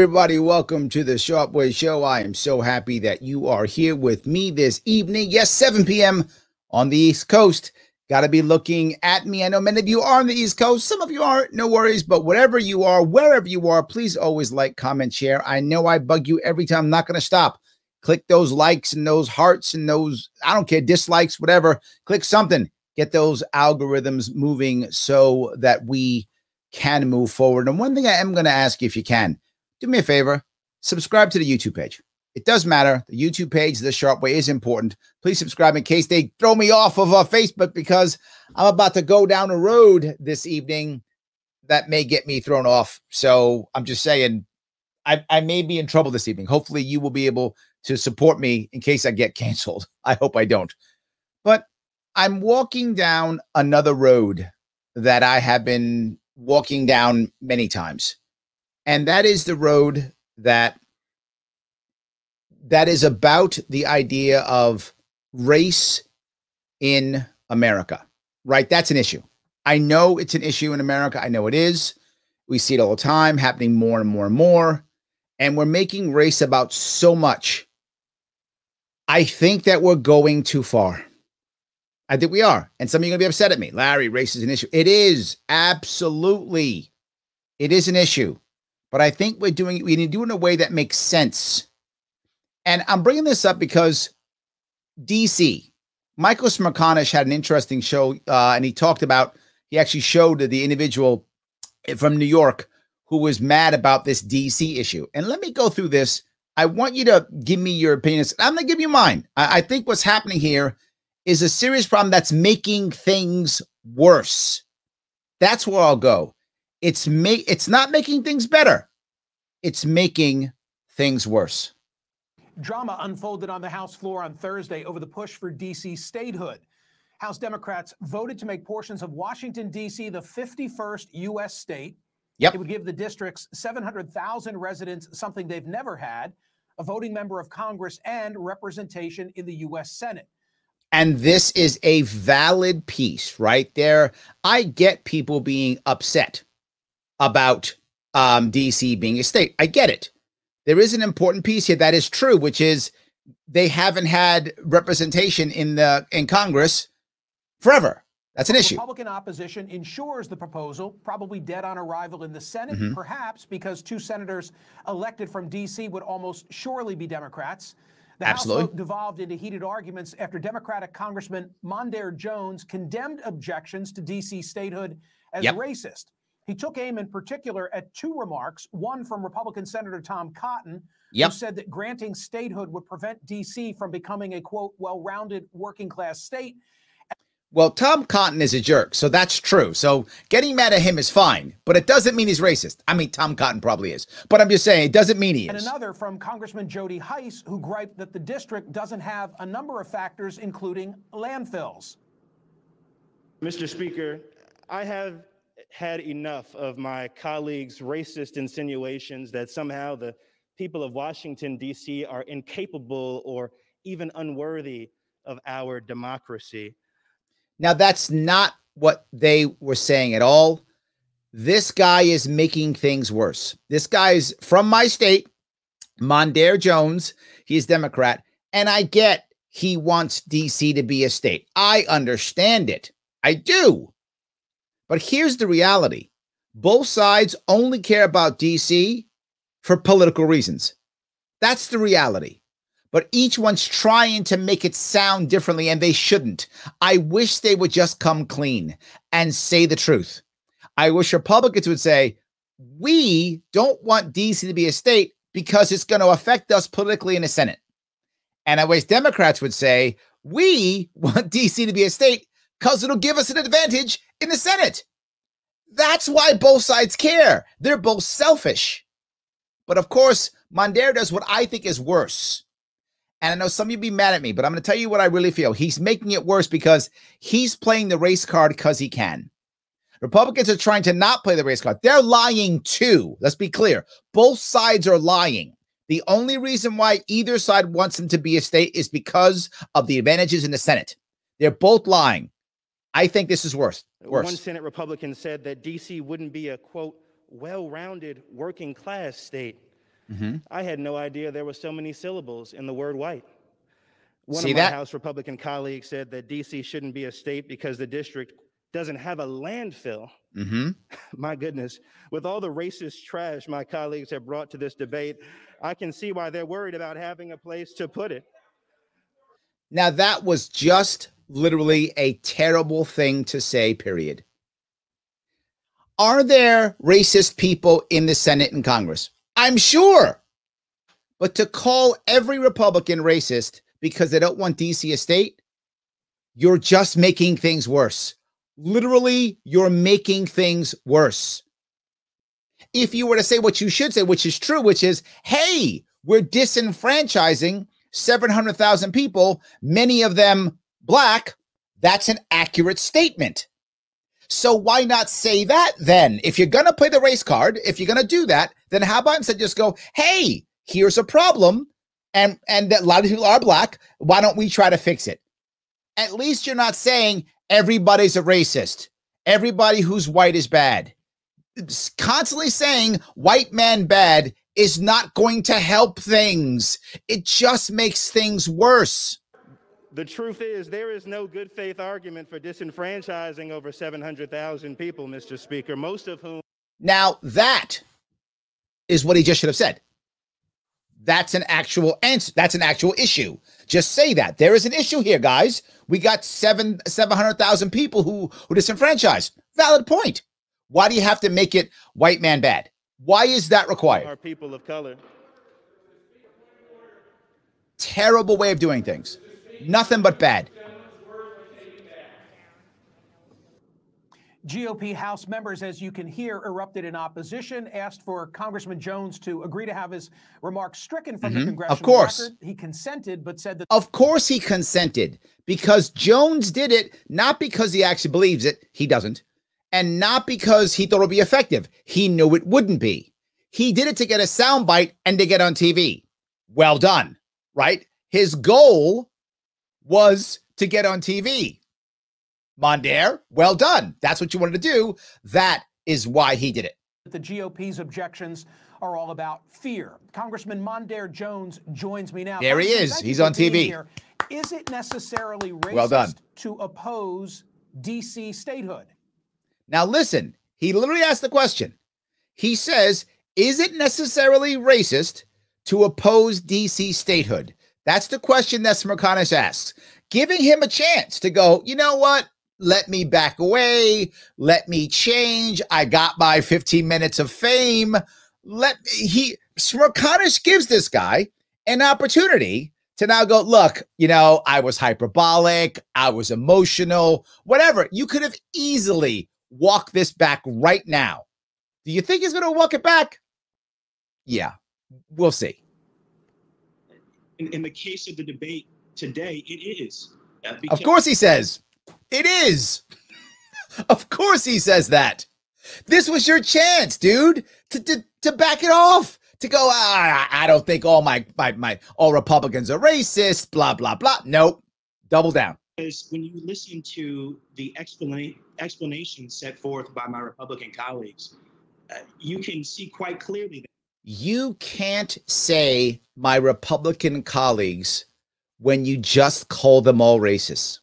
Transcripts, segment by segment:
Everybody, welcome to the Sharpe Way Show. I am so happy that you are here with me this evening. Yes, 7 p.m. on the East Coast. Got to be looking at me. I know many of you are on the East Coast. Some of you aren't, no worries. But whatever you are, wherever you are, please always like, comment, share. I know I bug you every time. I'm not going to stop. Click those likes and those hearts and those, I don't care, dislikes, whatever. Click something. Get those algorithms moving so that we can move forward. And one thing I am going to ask you if you can do me a favor, subscribe to the YouTube page. It does matter. The YouTube page, The Sharpe Way, is important. Please subscribe in case they throw me off of uh, Facebook because I'm about to go down a road this evening that may get me thrown off. So I'm just saying, I, I may be in trouble this evening. Hopefully, you will be able to support me in case I get canceled. I hope I don't. But I'm walking down another road that I have been walking down many times. And that is the road that that is about the idea of race in America. Right? That's an issue. I know it's an issue in America. I know it is. We see it all the time happening more and more and more. And we're making race about so much. I think that we're going too far. I think we are. And some of you are going to be upset at me. Larry, race is an issue. It is. Absolutely. It is an issue but I think we're doing we need to do it in a way that makes sense. And I'm bringing this up because DC, Michael Smerconish had an interesting show, uh, and he talked about he actually showed the individual from New York who was mad about this DC issue. And let me go through this. I want you to give me your opinions. I'm going to give you mine. I, I think what's happening here is a serious problem that's making things worse. That's where I'll go. It's make it's not making things better. It's making things worse. Drama unfolded on the House floor on Thursday over the push for D.C. statehood. House Democrats voted to make portions of Washington, D.C. the 51st U.S. state. Yep. It would give the district's 700,000 residents something they've never had a voting member of Congress and representation in the U.S. Senate. And this is a valid piece right there. I get people being upset about um, DC being a state. I get it. There is an important piece here that is true, which is they haven't had representation in the in Congress forever. That's an issue. Republican opposition ensures the proposal, probably dead on arrival in the Senate, mm-hmm. perhaps because two senators elected from D.C. would almost surely be Democrats. The Absolutely. House devolved into heated arguments after Democratic Congressman Mondaire Jones condemned objections to D.C. statehood as yep. racist. He took aim in particular at two remarks, one from Republican Senator Tom Cotton, yep. who said that granting statehood would prevent D.C. from becoming a, quote, well rounded working class state. Well, Tom Cotton is a jerk, so that's true. So getting mad at him is fine, but it doesn't mean he's racist. I mean, Tom Cotton probably is, but I'm just saying it doesn't mean he is. And another from Congressman Jody Hice, who griped that the district doesn't have a number of factors, including landfills. Mr. Speaker, I have had enough of my colleagues' racist insinuations that somehow the people of Washington, D.C. are incapable or even unworthy of our democracy. Now, that's not what they were saying at all. This guy is making things worse. This guy is from my state, Mondaire Jones. He's Democrat. And I get he wants DC to be a state. I understand it. I do. But here's the reality both sides only care about DC for political reasons. That's the reality. But each one's trying to make it sound differently, and they shouldn't. I wish they would just come clean and say the truth. I wish Republicans would say, we don't want DC to be a state because it's going to affect us politically in the Senate. And I wish Democrats would say, we want DC to be a state because it'll give us an advantage in the Senate. That's why both sides care. They're both selfish. But of course, Mondaire does what I think is worse. And I know some of you be mad at me, but I'm going to tell you what I really feel. He's making it worse because he's playing the race card because he can. Republicans are trying to not play the race card. They're lying too. Let's be clear. Both sides are lying. The only reason why either side wants them to be a state is because of the advantages in the Senate. They're both lying. I think this is worse. worse. One Senate Republican said that DC wouldn't be a quote, well rounded working class state. Mm-hmm. I had no idea there were so many syllables in the word white. One See of my that? House Republican colleagues said that DC shouldn't be a state because the district doesn't have a landfill. Mm-hmm. My goodness, with all the racist trash my colleagues have brought to this debate, I can see why they're worried about having a place to put it. Now, that was just literally a terrible thing to say, period. Are there racist people in the Senate and Congress? I'm sure. But to call every Republican racist because they don't want DC a state, you're just making things worse. Literally, you're making things worse. If you were to say what you should say, which is true, which is, hey, we're disenfranchising 700,000 people, many of them black, that's an accurate statement. So why not say that then? If you're going to play the race card, if you're going to do that, then how about instead just go, hey, here's a problem and and that a lot of people are black, why don't we try to fix it? At least you're not saying everybody's a racist. Everybody who's white is bad. Constantly saying white man bad is not going to help things. It just makes things worse. The truth is, there is no good faith argument for disenfranchising over 700,000 people, Mr. Speaker, most of whom. Now, that is what he just should have said. That's an actual answer. That's an actual issue. Just say that. There is an issue here, guys. We got seven 700,000 people who, who disenfranchised. Valid point. Why do you have to make it white man bad? Why is that required? Are people of color. Terrible way of doing things. Nothing but bad. GOP House members, as you can hear, erupted in opposition, asked for Congressman Jones to agree to have his remarks stricken from mm-hmm. the congressional of course. record. He consented, but said that. Of course, he consented because Jones did it not because he actually believes it. He doesn't. And not because he thought it would be effective. He knew it wouldn't be. He did it to get a soundbite and to get on TV. Well done, right? His goal was to get on TV. Mondaire, well done. That's what you wanted to do. That is why he did it. The GOP's objections are all about fear. Congressman Mondaire Jones joins me now. There he is. He's on TV. Here. Is it necessarily racist well done. to oppose DC statehood? Now, listen, he literally asked the question. He says, Is it necessarily racist to oppose DC statehood? That's the question that Smerconish asks, giving him a chance to go, you know what? let me back away, let me change. I got my 15 minutes of fame. Let he Smerconish gives this guy an opportunity to now go, look, you know, I was hyperbolic, I was emotional, whatever. You could have easily walked this back right now. Do you think he's going to walk it back? Yeah, we'll see. In, in the case of the debate today, it is. Uh, of course, he says. It is. of course he says that. This was your chance, dude, to, to, to back it off. To go, ah, I don't think all my, my my all Republicans are racist, blah, blah, blah. Nope. Double down. Because when you listen to the explanation explanation set forth by my Republican colleagues, uh, you can see quite clearly that you can't say my Republican colleagues when you just call them all racists.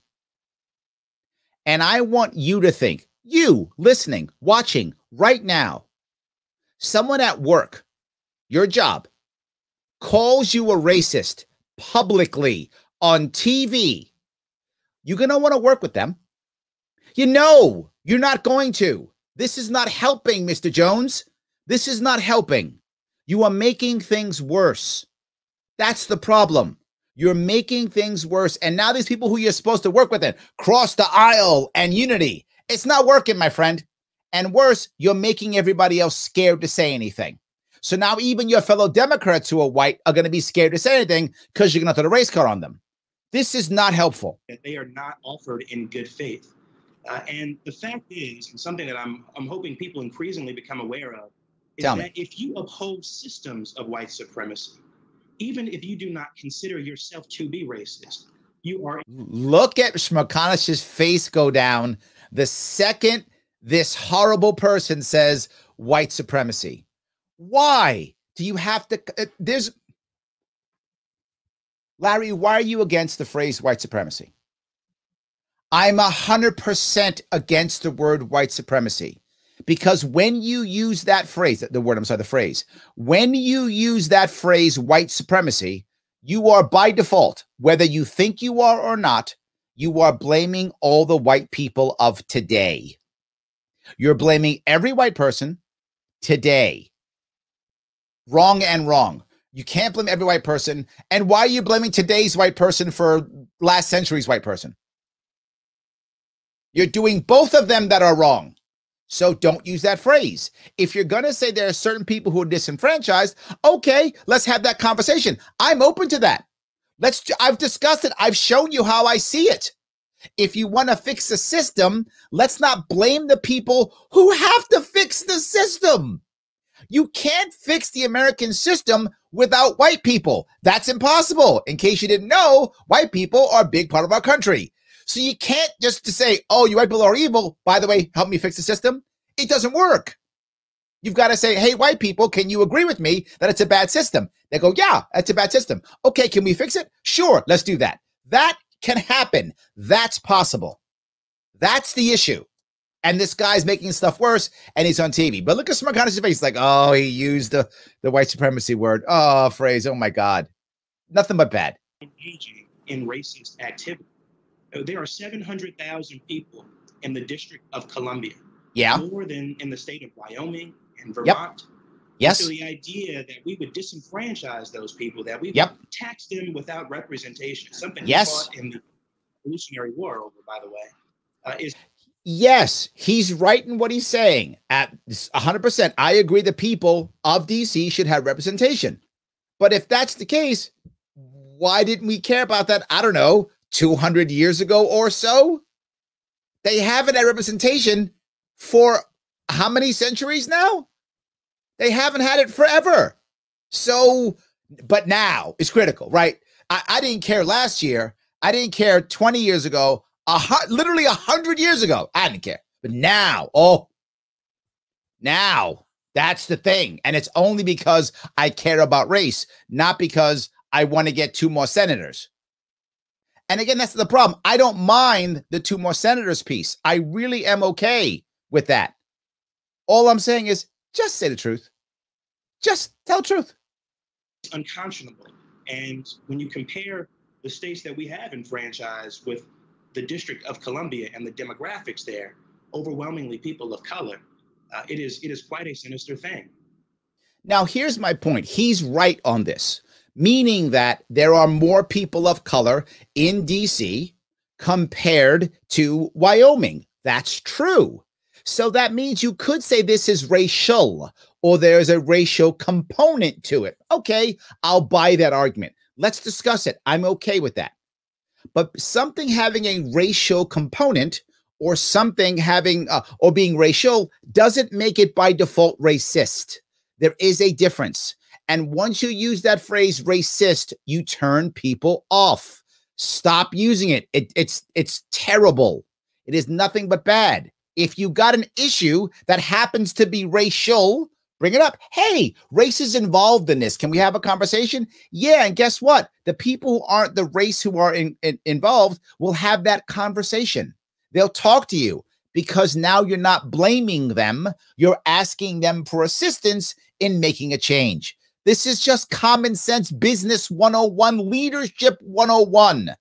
And I want you to think, you listening, watching right now, someone at work, your job, calls you a racist publicly on TV, you're going to want to work with them. You know, you're not going to. This is not helping, Mr. Jones. This is not helping. You are making things worse. That's the problem. You're making things worse. And now these people who you're supposed to work with it cross the aisle and unity. It's not working, my friend. And worse, you're making everybody else scared to say anything. So now even your fellow Democrats who are white are going to be scared to say anything because you're going to throw the race car on them. This is not helpful. They are not offered in good faith. Uh, and the fact is, and something that I'm, I'm hoping people increasingly become aware of, is Tell that me. if you uphold systems of white supremacy, even if you do not consider yourself to be racist, you are. Look at Smerconish's face go down the second this horrible person says white supremacy. Why? Do you have to? Uh, there's Larry, why are you against the phrase white supremacy? I'm 100% against the word white supremacy because when you use that phrase, the word, I'm sorry, the phrase, when you use that phrase white supremacy, you are by default, whether you think you are or not, you are blaming all the white people of today. You're blaming every white person today. Wrong and wrong. You can't blame every white person. And why are you blaming today's white person for last century's white person? You're doing both of them that are wrong. So don't use that phrase. If you're going to say there are certain people who are disenfranchised, okay, let's have that conversation. I'm open to that. Let's I've discussed it. I've shown you how I see it. If you want to fix the system, let's not blame the people who have to fix the system. You can't fix the American system without white people. That's impossible. In case you didn't know, white people are a big part of our country. So you can't just to say, oh, you white people are evil. By the way, help me fix the system. It doesn't work. You've got to say, hey, white people, can you agree with me that it's a bad system? They go, yeah, that's a bad system. Okay, can we fix it? Sure, let's do that. That can happen. That's possible. That's the issue and this guy's making stuff worse and he's on TV. But look at Smirnoff's face, like, oh, he used the, the white supremacy word. Oh, phrase. Oh my God. Nothing but bad. Engaging in racist activity. Uh, there are 700,000 people in the District of Columbia. Yeah. More than in the state of Wyoming and Vermont. Yep. Yes. So the idea that we would disenfranchise those people, that we yep. would tax them without representation, something yes. in the Revolutionary War over, by the way, uh, is Yes, he's right in what he's saying. At 100%, I agree the people of DC should have representation. But if that's the case, why didn't we care about that? I don't know, 200 years ago or so? They haven't had representation for how many centuries now? They haven't had it forever. So, but now it's critical, right? I, I didn't care last year. I didn't care 20 years ago a literally a hundred years ago. I didn't care, but now, oh, now that's the thing, and it's only because I care about race, not because I want to get two more senators. And again, that's the problem. I don't mind the two more senators piece. I really am okay with that. All I'm saying is just say the truth. Just tell the truth. It's unconscionable. And when you compare the states that we have enfranchised with the District of Columbia and the demographics there, overwhelmingly people of color, uh, it is it is quite a sinister thing. Now, here's my point. He's right on this, meaning that there are more people of color in DC compared to Wyoming. That's true. So that means you could say this is racial or there's a racial component to it. Okay, I'll buy that argument. Let's discuss it. I'm okay with that. But something having a racial component or something having uh, or being racial doesn't make it by default racist. There is a difference. And once you use that phrase racist, you turn people off. Stop using it. it it's it's terrible. It is nothing but bad. If you got an issue that happens to be racial, Bring it up. Hey, race is involved in this. Can we have a conversation? Yeah. And guess what? The people who aren't the race who are in, in, involved will have that conversation. They'll talk to you because now you're not blaming them. You're asking them for assistance in making a change. This is just common sense business 101, leadership 101.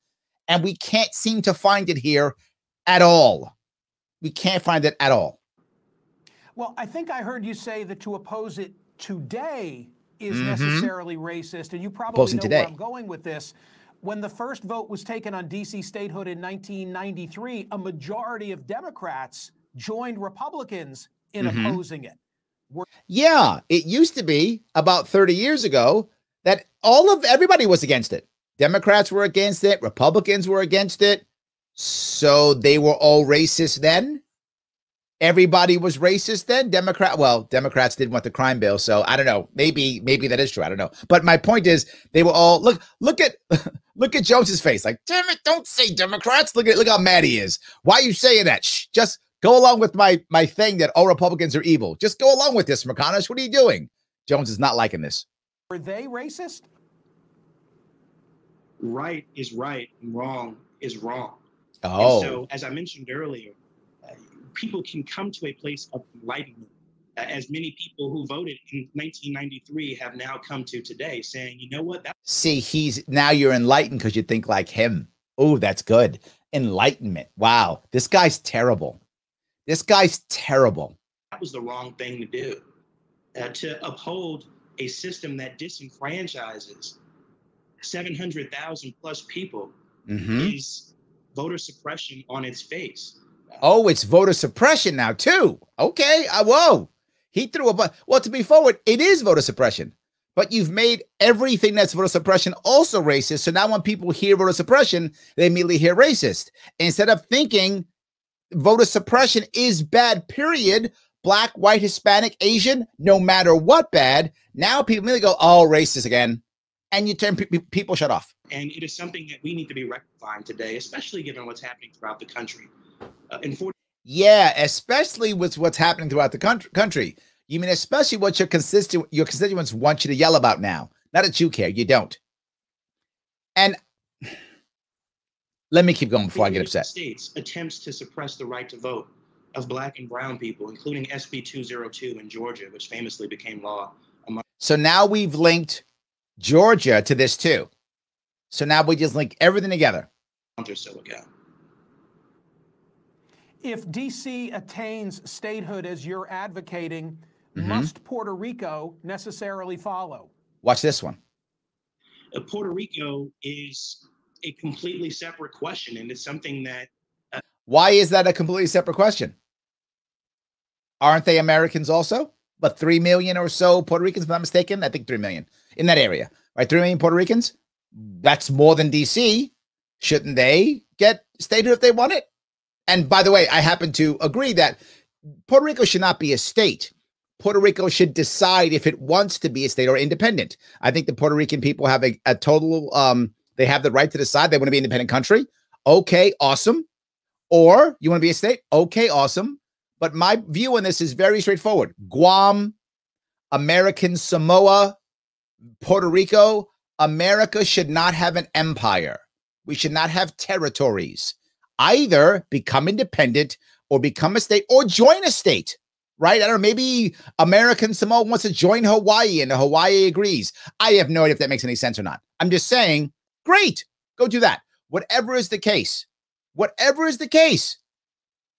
And we can't seem to find it here at all. We can't find it at all. Well, I think I heard you say that to oppose it today is mm-hmm. necessarily racist, and you probably Opposing know today. where I'm going with this. When the first vote was taken on DC statehood in 1993, a majority of Democrats joined Republicans in mm-hmm. opposing it. Yeah, it used to be about 30 years ago that all of everybody was against it. Democrats were against it, Republicans were against it. So they were all racist then. Everybody was racist then. Democrat well democrats didn't want the crime bill so i don't know. Maybe maybe that is true. I don't know. But my point is they were all look look at look at jones's face like damn it don't say democrats. Look at look how mad he is. Why are you saying that? Shh, just go along with my my thing that all republicans are evil just go along with this mcconnell what are you doing Jones is not liking this. Were they racist? Right is right and wrong is wrong. Oh. And so, as I mentioned earlier, uh, people can come to a place of enlightenment, uh, as many people who voted in 1993 have now come to today, saying, you know what? That- See, he's now you're enlightened because you think like him. Oh, that's good. Enlightenment. Wow. This guy's terrible. This guy's terrible. That was the wrong thing to do. Uh, to uphold a system that disenfranchises 700,000 plus people mm-hmm. is voter suppression on its face. Oh, it's voter suppression now too. Okay. Uh, whoa. He threw a but. Well, to be forward, it is voter suppression. But you've made everything that's voter suppression also racist. So now when people hear voter suppression, they immediately hear racist. Instead of thinking voter suppression is bad, period. Black, white, Hispanic, Asian, no matter what bad. Now people immediately go, oh, racist again. And you turn pe- people shut off. And it is something that we need to be rectifying today, especially given what's happening throughout the country. Uh, in 40- yeah, especially with what's happening throughout the country. You mean especially what your consistent your constituents want you to yell about now? Not that you care, you don't. And let me keep going before I get upset. States attempts to suppress the right to vote of black and brown people, including SB 202 in Georgia, which famously became law. So now we've linked Georgia to this too. So now we just link everything together. Month or so ago. If DC attains statehood as you're advocating, mm-hmm. must Puerto Rico necessarily follow? Watch this one. Uh, Puerto Rico is a completely separate question, and it's something that. Uh, Why is that a completely separate question? Aren't they Americans also? But three million or so Puerto Ricans, if I'm not mistaken. I think three million in that area, right? Three million Puerto Ricans. That's more than DC. Shouldn't they get statehood if they want it? And by the way, I happen to agree that Puerto Rico should not be a state. Puerto Rico should decide if it wants to be a state or independent. I think the Puerto Rican people have a, a total um they have the right to decide they want to be an independent country. Okay, awesome. Or you want to be a state? Okay, awesome. But my view on this is very straightforward. Guam, American Samoa, Puerto Rico, America should not have an empire. We should not have territories. Either become independent or become a state or join a state, right? I don't know. Maybe American Samoa wants to join Hawaii and Hawaii agrees. I have no idea if that makes any sense or not. I'm just saying, great, go do that. Whatever is the case, whatever is the case,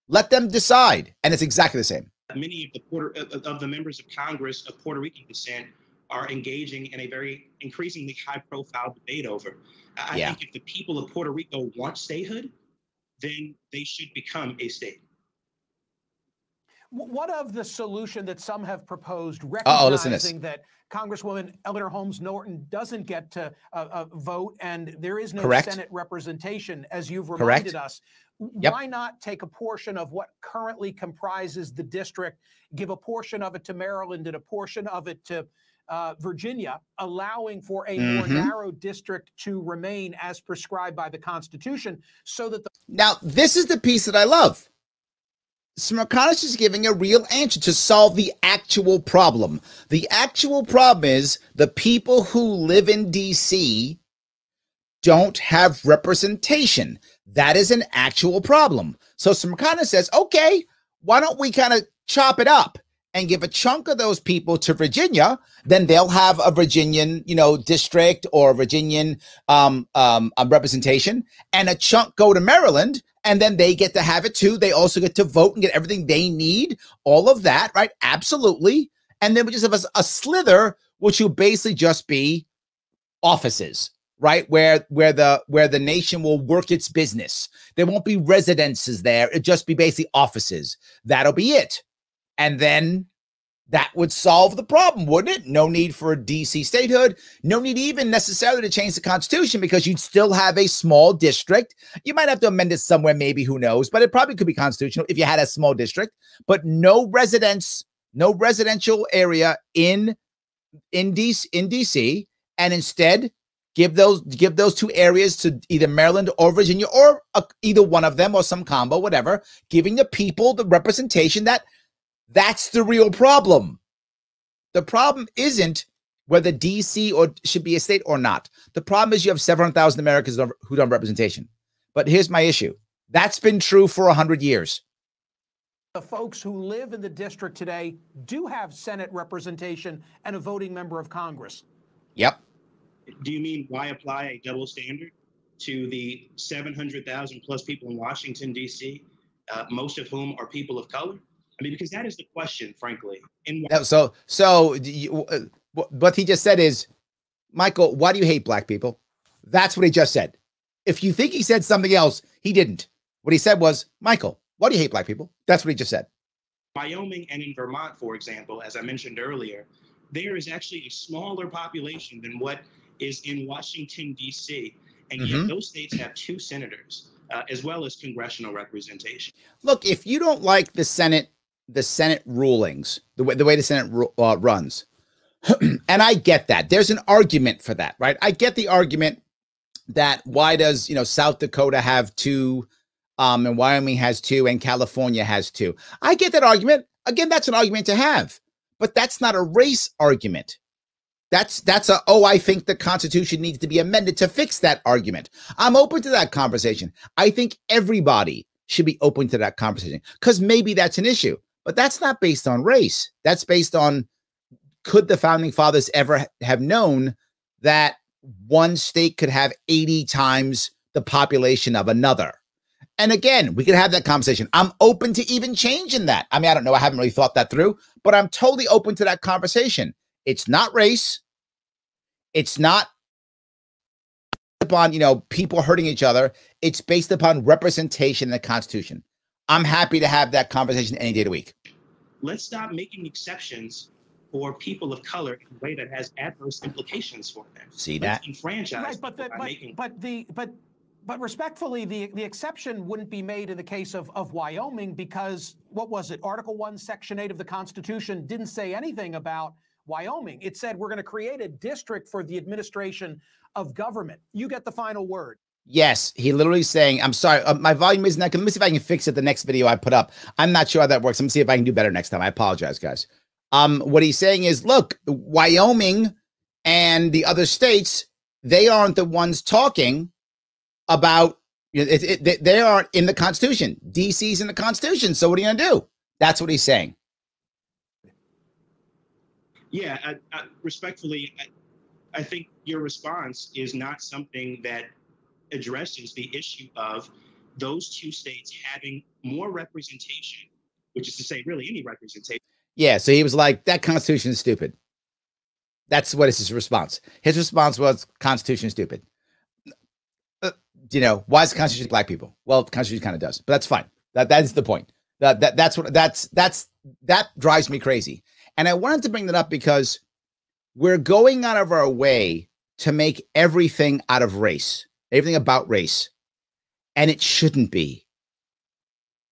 let them decide. And it's exactly the same. Many of the Puerto, of the members of Congress of Puerto Rican descent are engaging in a very increasingly high profile debate over. I yeah. think if the people of Puerto Rico want statehood, then they should become a state. What of the solution that some have proposed, recognizing that Congresswoman Eleanor Holmes Norton doesn't get to uh, uh, vote and there is no Correct. Senate representation, as you've reminded Correct. us? Yep. Why not take a portion of what currently comprises the district, give a portion of it to Maryland and a portion of it to uh, Virginia, allowing for a mm-hmm. more narrow district to remain as prescribed by the Constitution, so that the now this is the piece that I love. Smerconish is giving a real answer to solve the actual problem. The actual problem is the people who live in DC don't have representation. That is an actual problem. So Smerconish says, okay, why don't we kind of chop it up? and give a chunk of those people to Virginia, then they'll have a Virginian, you know, district or Virginian um, um, um, representation, and a chunk go to Maryland, and then they get to have it too. They also get to vote and get everything they need, all of that, right? Absolutely. And then we just have a, a slither, which will basically just be offices right where where the where the nation will work its business there won't be residences there It'll just be basically offices that'll be it and then that would solve the problem, wouldn't it? No need for a DC statehood. No need even necessarily to change the Constitution because you'd still have a small district. You might have to amend it somewhere, maybe, who knows, but it probably could be constitutional if you had a small district, but no residence, no residential area in in DC, in DC and instead give those give those two areas to either Maryland or Virginia or uh, either one of them or some combo whatever giving the people the representation that that's the real problem. The problem isn't whether DC or should be a state or not. The problem is you have 700,000 Americans who don't have representation. But here's my issue. That's been true for 100 years. The folks who live in the district today do have Senate representation and a voting member of Congress. Yep. Do you mean why apply a double standard to the 700,000 plus people in Washington, D.C., uh, most of whom are people of color? I mean, because that is the question, frankly. In so, so you, uh, what he just said is, Michael, why do you hate black people? That's what he just said. If you think he said something else, he didn't. What he said was, Michael, why do you hate black people? That's what he just said. Wyoming and in Vermont, for example, as I mentioned earlier, there is actually a smaller population than what is in Washington, D.C. And mm-hmm. yet those states have two senators, uh, as well as congressional representation. Look, if you don't like the Senate, the Senate rulings, the way the way the Senate uh, runs, and I get that. There's an argument for that, right? I get the argument that why does you know South Dakota have two um, and Wyoming has two, and California has two. I get that argument. Again, that's an argument to have, but that's not a race argument. That's that's a oh, I think the Constitution needs to be amended to fix that argument. I'm open to that conversation. I think everybody should be open to that conversation because maybe that's an issue, but that's not based on race. That's based on could the founding fathers ever have known that one state could have 80 times the population of another? And again, we could have that conversation. I'm open to even changing that. I mean, I don't know. I haven't really thought that through, but I'm totally open to that conversation. It's not race. It's not upon, you know, people hurting each other. It's based upon representation in the Constitution. I'm happy to have that conversation any day of the week. Let's stop making exceptions for people of color in a way that has adverse implications for them. See that? Enfranchise right, but the, but, making- but the but but respectfully, the, the exception wouldn't be made in the case of, of Wyoming because what was it? Article 1, Section 8 of the Constitution didn't say anything about Wyoming. It said we're going to create a district for the administration of government. You get the final word. Yes, he literally saying, I'm sorry, uh, my volume isn't that good. Let me see if I can fix it the next video I put up. I'm not sure how that works. Let me see if I can do better next time. I apologize, guys. Um, what he's saying is, look, Wyoming and the other states, they aren't the ones talking about it, it, they aren't in the Constitution. DC's in the Constitution. So what are you to do? That's what he's saying. Yeah, I, I, respectfully, I, I think your response is not something that addresses the issue of those two states having more representation, which is to say, really any representation. Yeah, so he was like, that Constitution is stupid. That's what is his response. His response was, Constitution is stupid uh, you know, why is the Constitution black people? Well, the Constitution kind of does, but that's fine. That that is the point. That, that that's what that's that's that drives me crazy. And I wanted to bring that up because we're going out of our way to make everything out of race, everything about race, and it shouldn't be.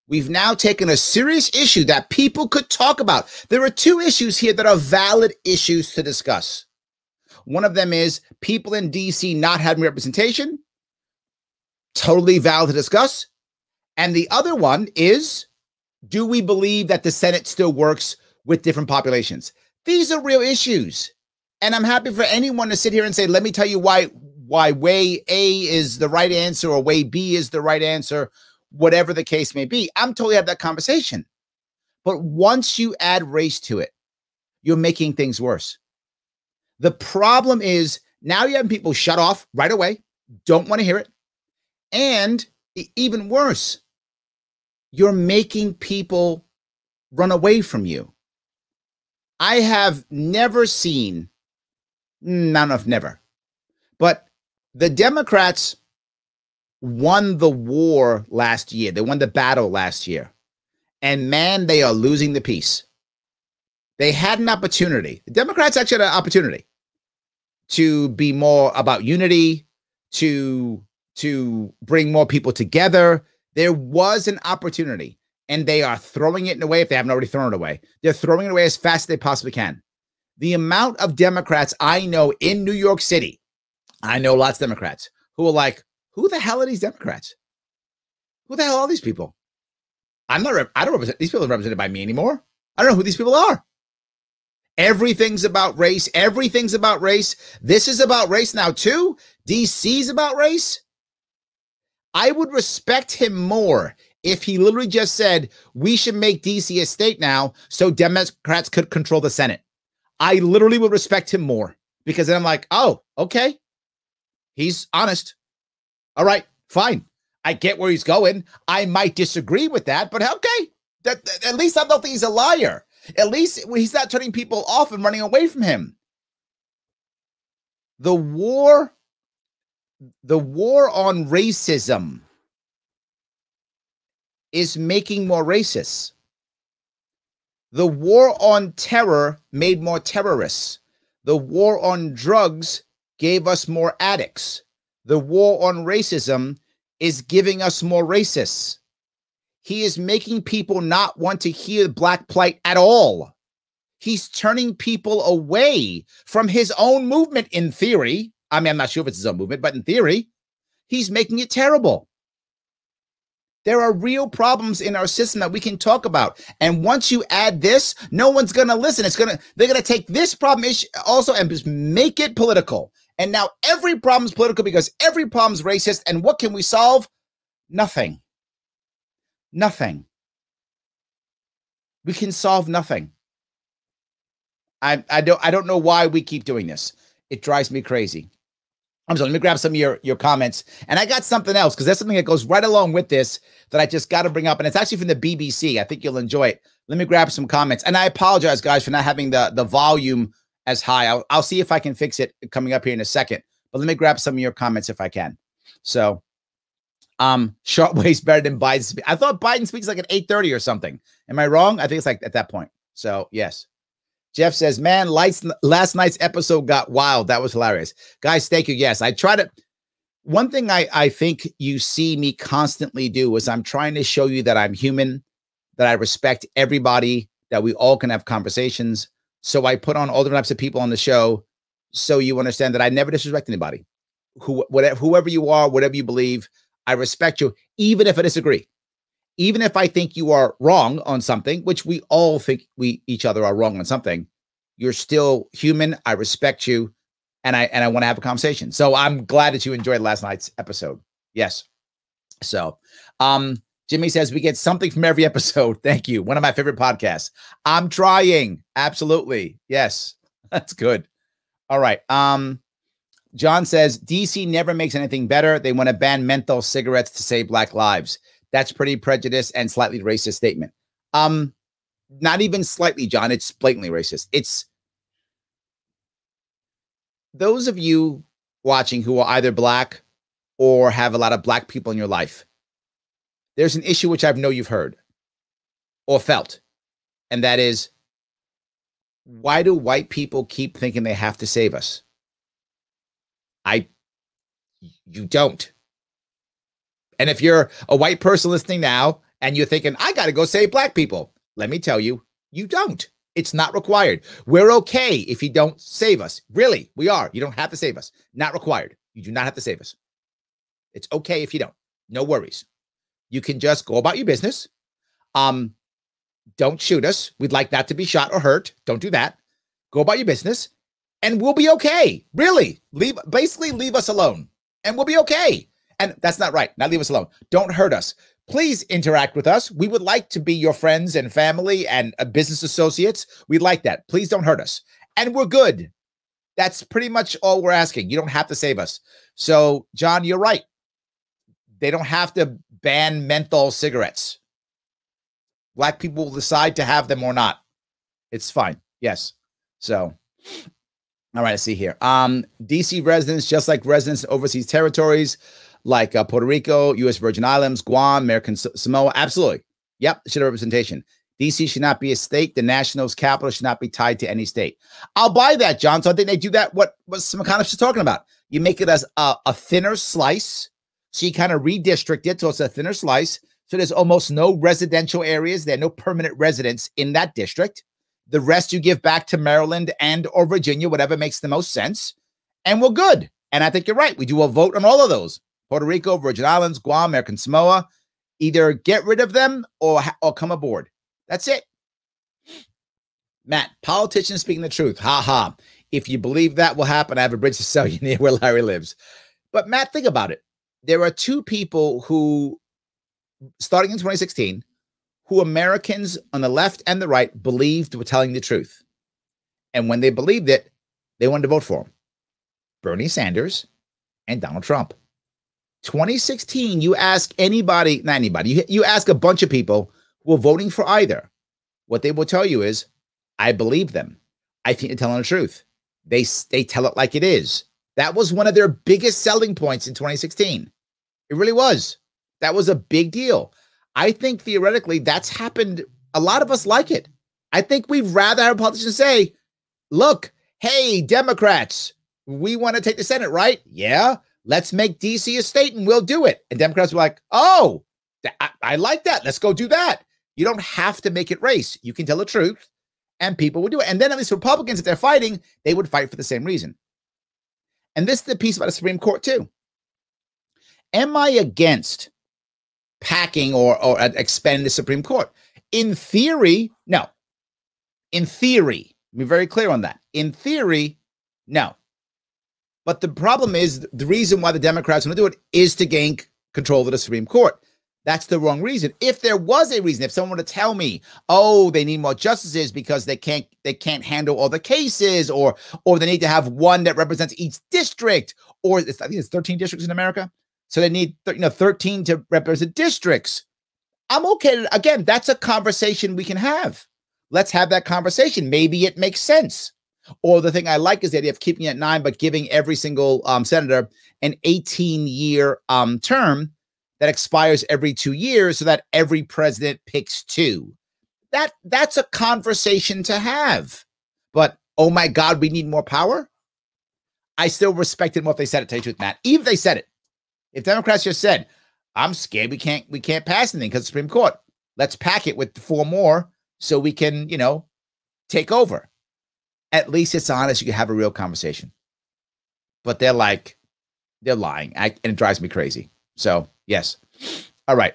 We've now taken a serious issue that people could talk about. There are two issues here that are valid issues to discuss. One of them is people in DC not having representation, totally valid to discuss. And the other one is do we believe that the Senate still works with different populations? These are real issues. And I'm happy for anyone to sit here and say, let me tell you why why way A is the right answer or way B is the right answer, whatever the case may be. I'm totally have that conversation. But once you add race to it, you're making things worse. The problem is now you have people shut off right away, don't want to hear it, and even worse, you're making people run away from you. I have never seen, none of never, but the Democrats won the war last year. They won the battle last year. And man, they are losing the peace. They had an opportunity. The Democrats actually had an opportunity to be more about unity, to to bring more people together. There was an opportunity, and they are throwing it away if they haven't already thrown it away. They're throwing it away as fast as they possibly can. The amount of Democrats I know in New York City, I know lots of Democrats who are like, who the hell are these Democrats? Who the hell are these people? I'm not, I don't represent, these people are represented by me anymore. I don't know who these people are. Everything's about race. Everything's about race. This is about race now, too. DC's about race. I would respect him more if he literally just said, we should make DC a state now so Democrats could control the Senate. I literally would respect him more because then I'm like, oh, okay. He's honest. All right, fine. I get where he's going. I might disagree with that, but okay. That, that, at least I don't think he's a liar. At least he's not turning people off and running away from him. The war, the war on racism is making more racists. The war on terror made more terrorists. The war on drugs gave us more addicts. The war on racism is giving us more racists. He is making people not want to hear black plight at all. He's turning people away from his own movement in theory. I mean, I'm not sure if it's his own movement, but in theory, he's making it terrible. There are real problems in our system that we can talk about. And once you add this, no one's going to listen. It's going to, they're going to take this problem issue also and just make it political. And now every problem is political because every problem is racist. And what can we solve? Nothing. Nothing. We can solve nothing. I, I don't I don't know why we keep doing this. It drives me crazy. I'm sorry, let me grab some of your, your comments. And I got something else because that's something that goes right along with this that I just got to bring up. And it's actually from the BBC. I think you'll enjoy it. Let me grab some comments. And I apologize, guys, for not having the, the volume as high. I'll, I'll see if I can fix it coming up here in a second. But let me grab some of your comments if I can. So, um, Sharpe Way's better than Biden. I thought Biden speaks like at 8:30 or something. Am I wrong? I think it's like at that point. So, yes. Jeff says, "Man, lights last night's episode got wild. That was hilarious, guys. Thank you. Yes, I try to. One thing I I think you see me constantly do is I'm trying to show you that I'm human, that I respect everybody, that we all can have conversations. So I put on all different types of people on the show, so you understand that I never disrespect anybody. Who, whatever, whoever you are, whatever you believe, I respect you, even if I disagree even if I think you are wrong on something, which we all think we each other are wrong on something, you're still human. I respect you, and I and I want to have a conversation. So I'm glad that you enjoyed last night's episode. Yes. So, um, Jimmy says we get something from every episode. Thank you. One of my favorite podcasts. I'm trying. Absolutely. Yes. That's good. All right. Um, John says DC never makes anything better. They want to ban menthol cigarettes to save black lives. That's pretty prejudiced and slightly racist statement. Um, not even slightly, John. It's blatantly racist. It's those of you watching who are either black or have a lot of black people in your life. There's an issue which I know you've heard or felt, and that is why do white people keep thinking they have to save us? I, you don't. And if you're a white person listening now and you're thinking, I got to go save black people, let me tell you, you don't. It's not required. We're okay if you don't save us. Really, we are. You don't have to save us. Not required. You do not have to save us. It's okay if you don't. No worries. You can just go about your business. Um, don't shoot us. We'd like not to be shot or hurt. Don't do that. Go about your business, and we'll be okay. Really, leave. Basically, leave us alone, and we'll be okay. And that's not right. Now leave us alone. Don't hurt us. Please interact with us. We would like to be your friends and family and uh, business associates. We'd like that. Please don't hurt us. And we're good. That's pretty much all we're asking. You don't have to save us. So, John, you're right. They don't have to ban menthol cigarettes. Black people will decide to have them or not. It's fine. Yes. So, all right, let's see here. Um, DC residents, just like residents in overseas territories, like uh, Puerto Rico, U.S. Virgin Islands, Guam, American Samoa. Absolutely. Yep, should have representation. DC should not be a state. The national's capital should not be tied to any state. I'll buy that, John. So I think they do that. What what some kind of talking about? You make it as a, a thinner slice. You kind of redistrict it so it's a thinner slice. So there's almost no residential areas. There are no permanent residents in that district. The rest you give back to Maryland and or Virginia, whatever makes the most sense. And we're good. And I think you're right. We do a vote on all of those. Puerto Rico, Virgin Islands, Guam, American Samoa. Either get rid of them or or come aboard. That's it. Matt, politicians speaking the truth. Ha ha. If you believe that will happen, I have a bridge to sell you near where Larry lives. But Matt, think about it. There are two people who, starting in 2016, who Americans on the left and the right believed were telling the truth. And when they believed it, they wanted to vote for him Bernie Sanders and Donald Trump. 2016, you ask anybody, not anybody, you, you ask a bunch of people who are voting for either. What they will tell you is, I believe them. I think they're telling the truth. They, they tell it like it is. That was one of their biggest selling points in 2016. It really was. That was a big deal. I think theoretically that's happened. A lot of us like it. I think we'd rather have politicians say, look, hey, Democrats, we want to take the Senate, right? Yeah. Let's make DC a state and we'll do it. And Democrats were like, oh, I, I like that. Let's go do that. You don't have to make it race. You can tell the truth and people would do it. And then at least Republicans, if they're fighting, they would fight for the same reason. And this is the piece about the Supreme Court, too. Am I against packing or, or expanding the Supreme Court? In theory, no. In theory, be very clear on that. In theory, no. But the problem is the reason why the Democrats want to do it is to gain control of the Supreme Court. That's the wrong reason. If there was a reason, if someone were to tell me, "Oh, they need more justices because they can't they can't handle all the cases, or or they need to have one that represents each district, or it's, I think it's 13 districts in America, so they need you know 13 to represent districts." I'm okay. Again, that's a conversation we can have. Let's have that conversation. Maybe it makes sense. Or the thing I like is the idea of keeping it at nine, but giving every single um, senator an 18 year um, term that expires every two years so that every president picks two. That that's a conversation to have. But oh my God, we need more power. I still respect it more if they said it, tell you the truth, Matt. Even if they said it. If Democrats just said, I'm scared we can't we can't pass anything because Supreme Court. Let's pack it with four more so we can, you know, take over at least it's honest. You can have a real conversation. But they're like, they're lying. I, and it drives me crazy. So, yes. All right.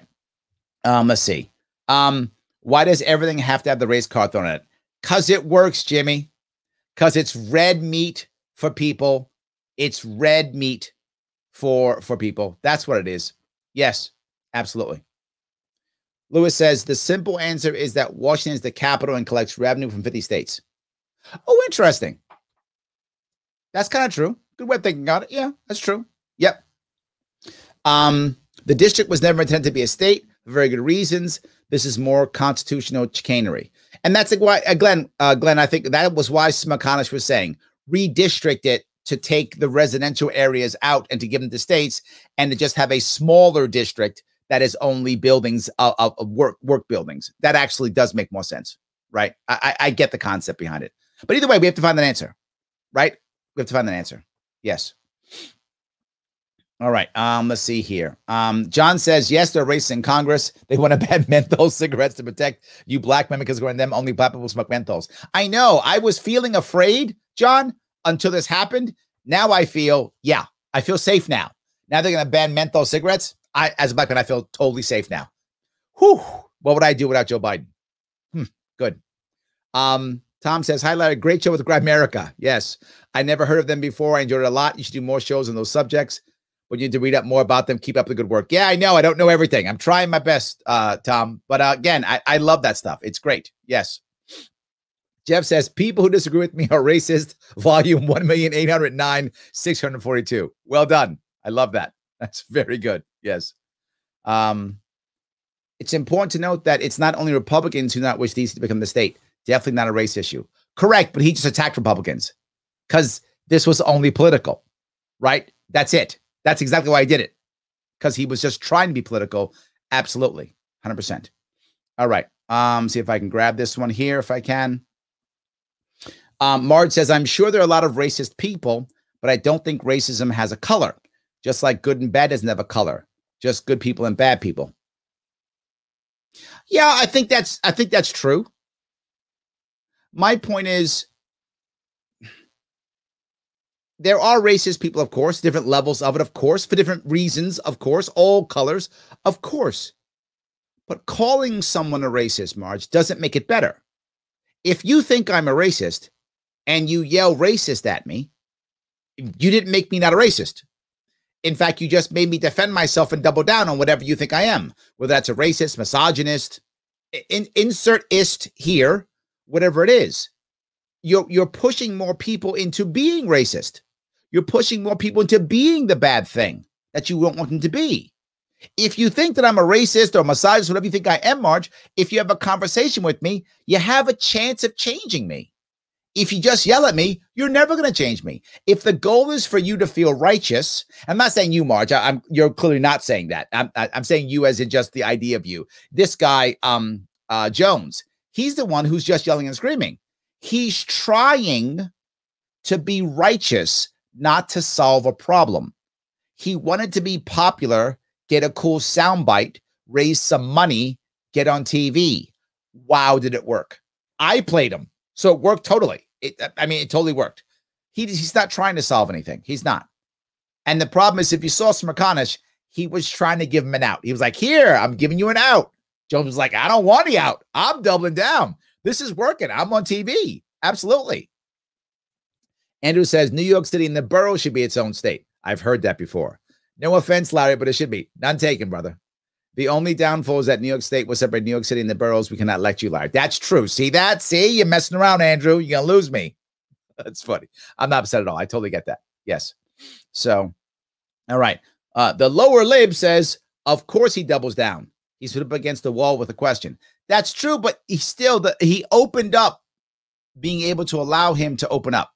Um, let's see. Um, why does everything have to have the race card thrown in it? Because it works, Jimmy. Because it's red meat for people. It's red meat for for people. That's what it is. Yes, absolutely. Lewis says the simple answer is that Washington is the capital and collects revenue from 50 states. Oh, interesting. That's kind of true. Good way of thinking about it. Yeah, that's true. Yep. Um, the district was never intended to be a state for very good reasons. This is more constitutional chicanery. And that's why, uh, Glenn, uh, Glenn, I think that was why Smerconish was saying redistrict it to take the residential areas out and to give them to states and to just have a smaller district that is only buildings of, uh, of work work buildings. That actually does make more sense, right? I, I get the concept behind it. But either way, we have to find an answer, right? We have to find an answer. Yes. All right. Um, let's see here. Um, John says, yes, they're racist in Congress. They want to ban menthol cigarettes to protect you black men because according to them, only black people smoke menthols. I know. I was feeling afraid, John, until this happened. Now I feel, yeah, I feel safe now. Now they're gonna ban menthol cigarettes. I as a black man, I feel totally safe now. Whew. What would I do without Joe Biden? Hmm, good. Um, Tom says, Hi, Larry. Great show with Grimerica. Yes. I never heard of them before. I enjoyed it a lot. You should do more shows on those subjects, but you need to read up more about them. Keep up the good work. Yeah, I know. I don't know everything. I'm trying my best, uh, Tom. But uh, again, I, I love that stuff. It's great. Yes. Jeff says, People who disagree with me are racist. Volume 1,809,642. Well done. I love that. That's very good. Yes. Um, it's important to note that it's not only Republicans who not wish these to become the state. Definitely not a race issue. Correct, but he just attacked Republicans because this was only political, right? That's it. That's exactly why I did it because he was just trying to be political. Absolutely, hundred percent. All right. Um, see if I can grab this one here if I can. Um, Marge says, I'm sure there are a lot of racist people, but I don't think racism has a color. Just like good and bad doesn't have a color. Just good people and bad people. Yeah, I think that's I think that's true my point is there are racist people, of course, different levels of it, of course, for different reasons, of course, all colors, of course. But calling someone a racist, Marge, doesn't make it better. If you think I'm a racist and you yell racist at me, you didn't make me not a racist. In fact, you just made me defend myself and double down on whatever you think I am, whether that's a racist, misogynist, in, insert ist here, whatever it is. You're you're pushing more people into being racist. You're pushing more people into being the bad thing that you don't want them to be. If you think that I'm a racist or misogynist, whatever you think I am, Marge, if you have a conversation with me, you have a chance of changing me. If you just yell at me, you're never going to change me. If the goal is for you to feel righteous, I'm not saying you, Marge. I, am you're clearly not saying that. I'm I'm saying you as in just the idea of you. This guy, um, uh, Jones, he's the one who's just yelling and screaming. He's trying to be righteous, not to solve a problem. He wanted to be popular, get a cool soundbite, raise some money, get on TV. Wow, did it work? I played him. So it worked totally. It, uh, I mean, it totally worked. He, he's not trying to solve anything. He's not. And the problem is, if you saw Smerconish, he was trying to give him an out. He was like, Here, I'm giving you an out. Jones was like, I don't want the out. I'm doubling down. This is working. I'm on TV. Absolutely. Andrew says New York City and the borough should be its own state. I've heard that before. No offense, Larry, but it should be. None taken, brother. The only downfall is that New York State will separate New York City and the boroughs. We cannot let you, Larry. That's true. See that? See, you're messing around, Andrew. You're gonna lose me. That's funny. I'm not upset at all. I totally get that. Yes. So, all right. Uh, the lower lib says, of course he doubles down. He's put up against the wall with a question. That's true, but he still the, he opened up being able to allow him to open up.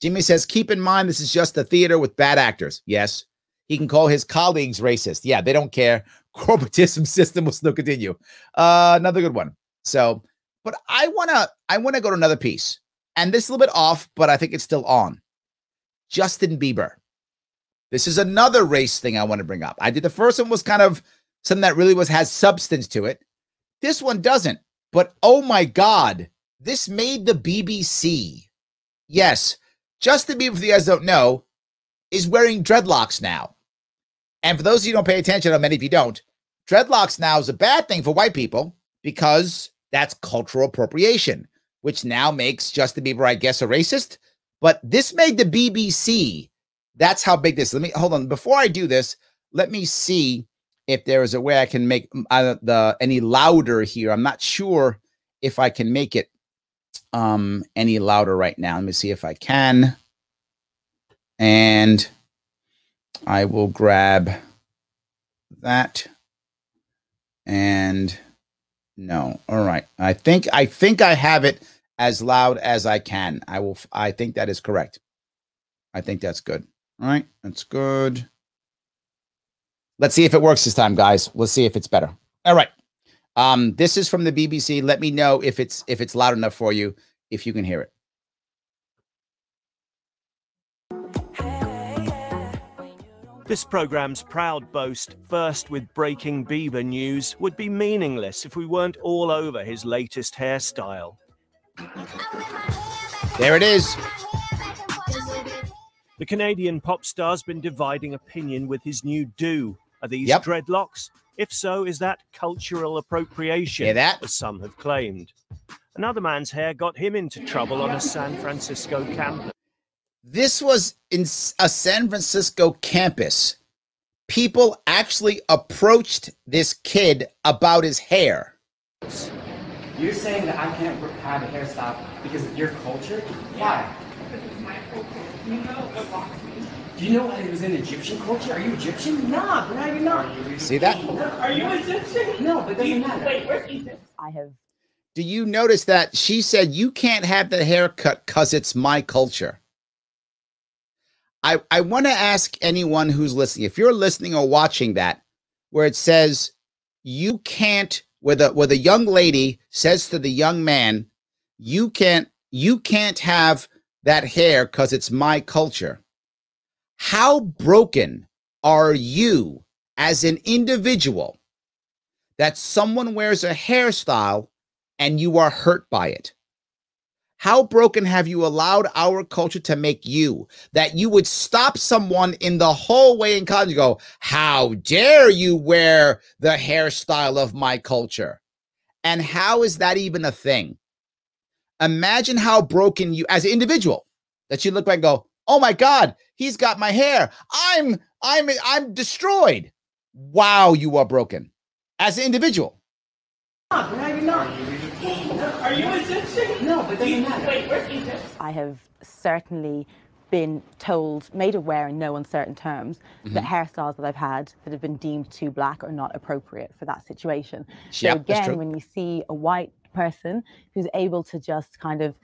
Jimmy says, keep in mind this is just a theater with bad actors. Yes. He can call his colleagues racist. Yeah, they don't care. Corporatism system will still continue. Uh, another good one. So, but I wanna I wanna go to another piece, and this is a little bit off, but I think it's still on. Justin Bieber. This is another race thing I want to bring up. I did the first one was kind of something that really was has substance to it. This one doesn't. But oh my God, this made the BBC. Yes, Justin Bieber, for you guys don't know, is wearing dreadlocks now. And for those of you who don't pay attention, or many of you don't, dreadlocks now is a bad thing for white people because that's cultural appropriation, which now makes Justin Bieber, I guess, a racist. But this made the BBC. That's how big this. Let me hold on. Before I do this, let me see if there is a way I can make uh, the any louder here. I'm not sure if I can make it um any louder right now. Let me see if I can. And I will grab that and no. All right. I think I think I have it as loud as I can. I will I think that is correct. I think that's good. All right. That's good. Let's see if it works this time, guys. Let's see if it's better. All right. Um, this is from the BBC. Let me know if it's if it's loud enough for you, if you can hear it. This program's proud boast, first with breaking Bieber news, would be meaningless if we weren't all over his latest hairstyle. There it is. The Canadian pop star's been dividing opinion with his new do. Are these Yep. dreadlocks? If so, is that cultural appropriation, Hear that? as some have claimed? Another man's hair got him into trouble on a San Francisco campus. This was in a San Francisco campus. People actually approached this kid about his hair. You're saying that I can't have a hairstyle because of your culture? Why? Because it's my culture. You know what box means. Do you know what it was in Egyptian culture? Are you Egyptian? Nah, bro, you're not. See that? Are you Egyptian? No, but doesn't matter. Wait, where's Egypt? I have Do you notice that she said you can't have the haircut because it's my culture? I, I want to ask anyone who's listening, if you're listening or watching that, where it says you can't, where the where the young lady says to the young man, you can't you can't have that hair because it's my culture. How broken are you as an individual that someone wears a hairstyle and you are hurt by it? How broken have you allowed our culture to make you that you would stop someone in the hallway in college and go, How dare you wear the hairstyle of my culture? And how is that even a thing? Imagine how broken you as an individual that you look back and go, "Oh my god, he's got my hair. I'm I'm I'm destroyed." Wow, you are broken as an individual. No, you're not. Are you Egyptian? No, but doesn't matter. Wait, where's Egypt? I have certainly been told, made aware in no uncertain terms, that hairstyles that I've had that have been deemed too black are not appropriate for that situation. So Yep, again, when you see a white person who's able to just kind of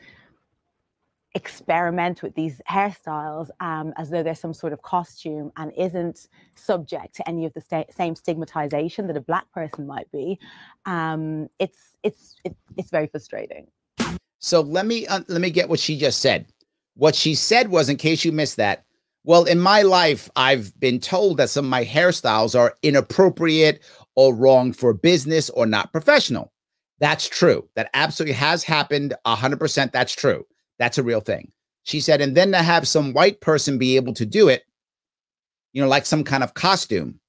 experiment with these hairstyles um, as though they're some sort of costume and isn't subject to any of the sta- same stigmatization that a black person might be, um, it's it's it, it's very frustrating. So let me uh, let me get what she just said. What she said was, in case you missed that, well, in my life, I've been told that some of my hairstyles are inappropriate or wrong for business or not professional. That's true. That absolutely has happened. hundred percent. That's true. That's a real thing. She said, and then to have some white person be able to do it, you know, like some kind of costume.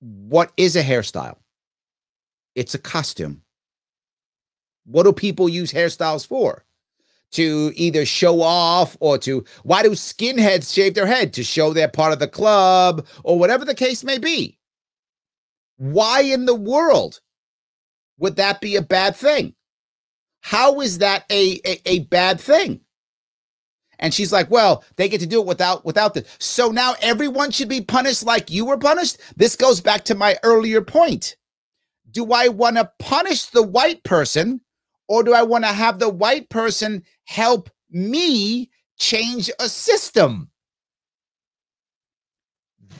What is a hairstyle? It's a costume. What do people use hairstyles for? To either show off or to why do skinheads shave their head? To show they're part of the club or whatever the case may be. Why in the world would that be a bad thing? How is that a, a, a bad thing? And she's like, well, they get to do it without without this. So now everyone should be punished like you were punished. This goes back to my earlier point. Do I want to punish the white person or do I want to have the white person help me change a system?